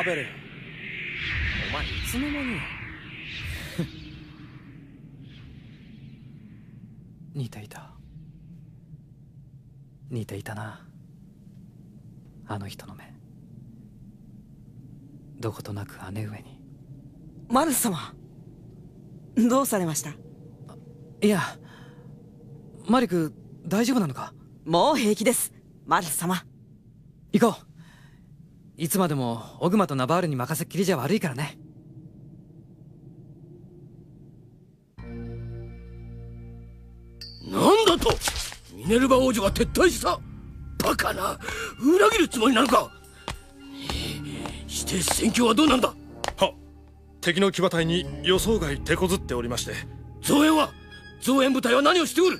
アベル。お前いつの間に 似ていた。似ていたな。あの人の目。どことなく姉上に。マルス様。どうされました？いやマリク大丈夫なのか？もう平気です。マリス様。行こう。いつまでもオグマとナバールに任せっきりじゃ悪いからね。なんだと？ミネルヴァ王女が撤退した？バカな。裏切るつもりなのか？して戦況はどうなんだ？は敵の騎馬隊に予想外手こずっておりまして。増援は？増援部隊は何をしておる？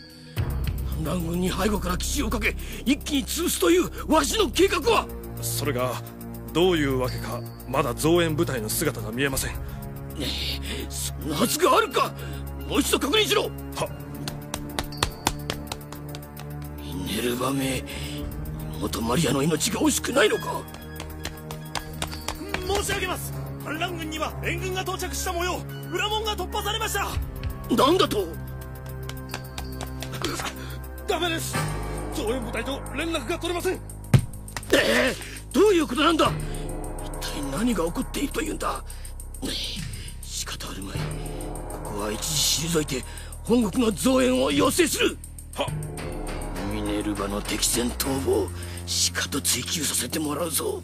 反乱軍に背後から奇襲をかけ一気に潰すというわしの計画は。それがどういうわけかまだ増援部隊の姿が見えません。そんなはずがあるか。もう一度確認しろ。は。ミネルヴァめ元マリアの命が惜しくないのか。申し上げます。反乱軍には援軍が到着した模様裏門が突破されました。なんだとダメです。増援部隊と連絡が取れません。ええどういうことなんだ？一体何が起こっているというんだ？仕方あるまい。ここは一時退いて本国の増援を要請する。は。ミネルヴァの敵戦逃亡しかと追求させてもらうぞ。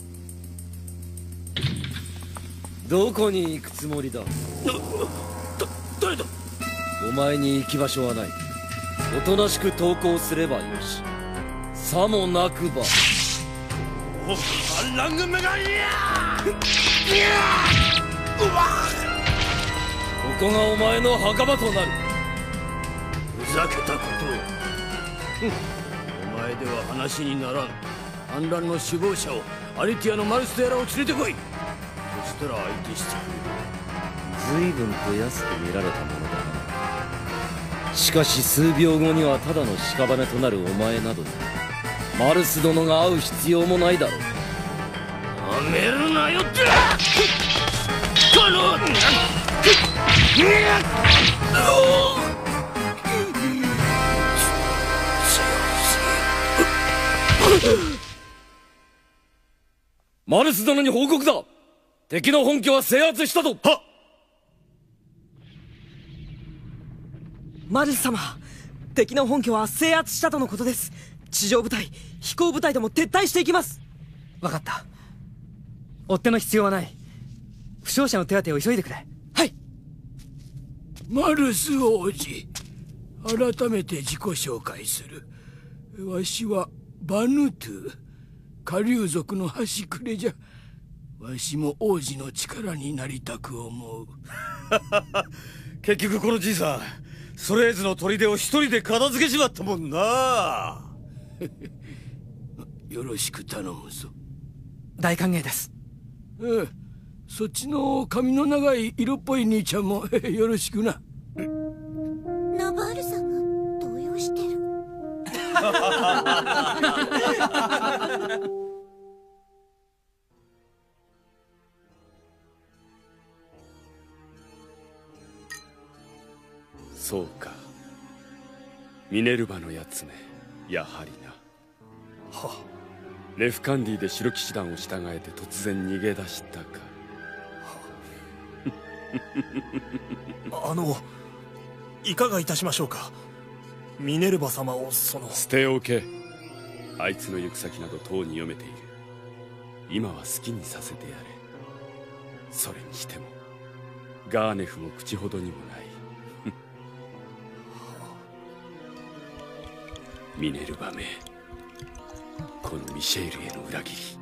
どこに行くつもりだ？だ誰だ？お前に行き場所はないおとなしく投降すればよし。さもなくば。お反乱軍めがいやここがお前の墓場となる。ふざけたことを。お前では話にならん。反乱の首謀者をアリティアのマルステラを連れてこい。そしたら相手してく随分と安く見られたものしかし数秒後にはただの屍となるお前などにマルス殿が会う必要もないだろう。なめるなよって！この マルス殿に報告だ。敵の本拠は制圧したと。はマルス様敵の本拠は制圧したとのことです。地上部隊飛行部隊とも撤退していきます。分かった。追っ手の必要はない。負傷者の手当てを急いでくれ。マルス王子改めて自己紹介する。わしはバヌトゥ下流族の端くれじゃ。わしも王子の力になりたく思う。結局このじいさんソレーズの砦を一人で片付けちまったもんな。よろしく頼むぞ。大歓迎です。ええそっちの髪の長い色っぽい兄ちゃんもよろしくな。ナバールさんが動揺してる そうか。ミネルヴァのやつめ。やはりな。はレフカンディで白騎士団を従えて突然逃げ出したか。あ。のいかがいたしましょうか。ミネルヴァ様をその。捨ておけ。あいつの行く先などとうに読めている。今は好きにさせてやれ。それにしてもガーネフも口ほどにもないミネルヴァめこのミシェールへの裏切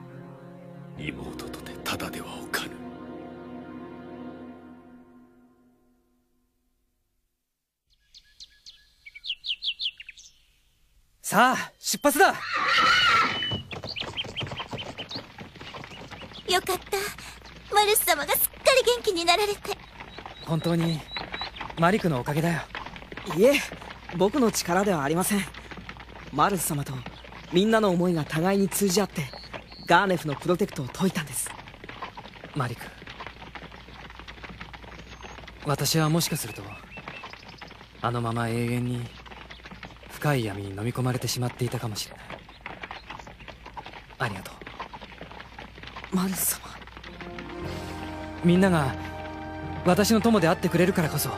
り妹とてただではおかぬ。さあ出発だ。よかった。マルス様がすっかり元気になられて。本当にマリクのおかげだよ。いえ僕の力ではありませんマルス様とみんなの思いが互いに通じ合ってガーネフのプロテクトを解いたんです。マリク私はもしかするとあのまま永遠に深い闇に飲み込まれてしまっていたかもしれない。ありがとう。マルス様。みんなが私の友であってくれるからこそ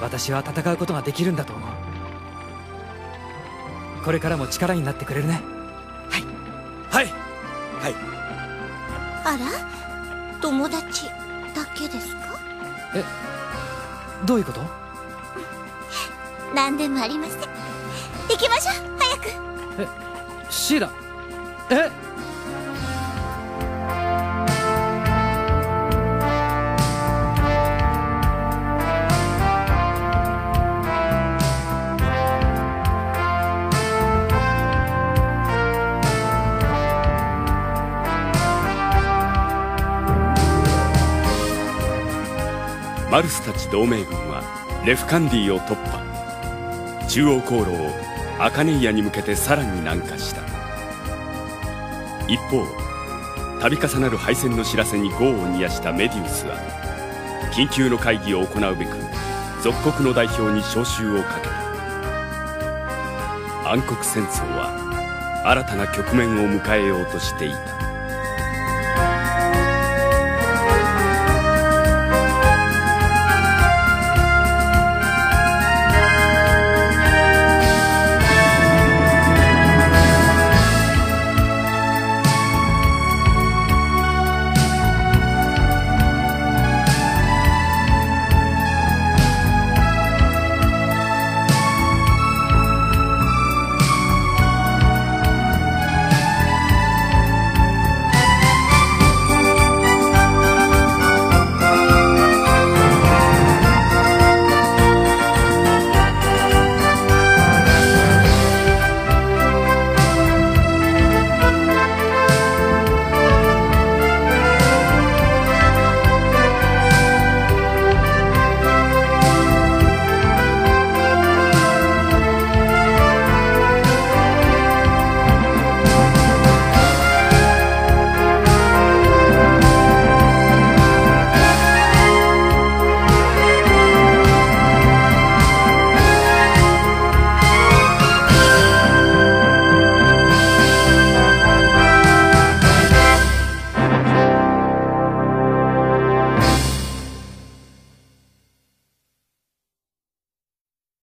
私は戦うことができるんだと思うこれからも力になってくれるね。はい。はい。あら？友達だけですか？えどういうこと？何でもありませんきましょう。早く。えシーダえ？マルスたち同盟軍はレフカンディを突破。中央航路をアカネイアに向けてさらに南下した。一方度重なる敗戦の知らせに業を煮やしたメディウスは緊急の会議を行うべく属国の代表に招集をかけた。暗黒戦争は新たな局面を迎えようとしていた。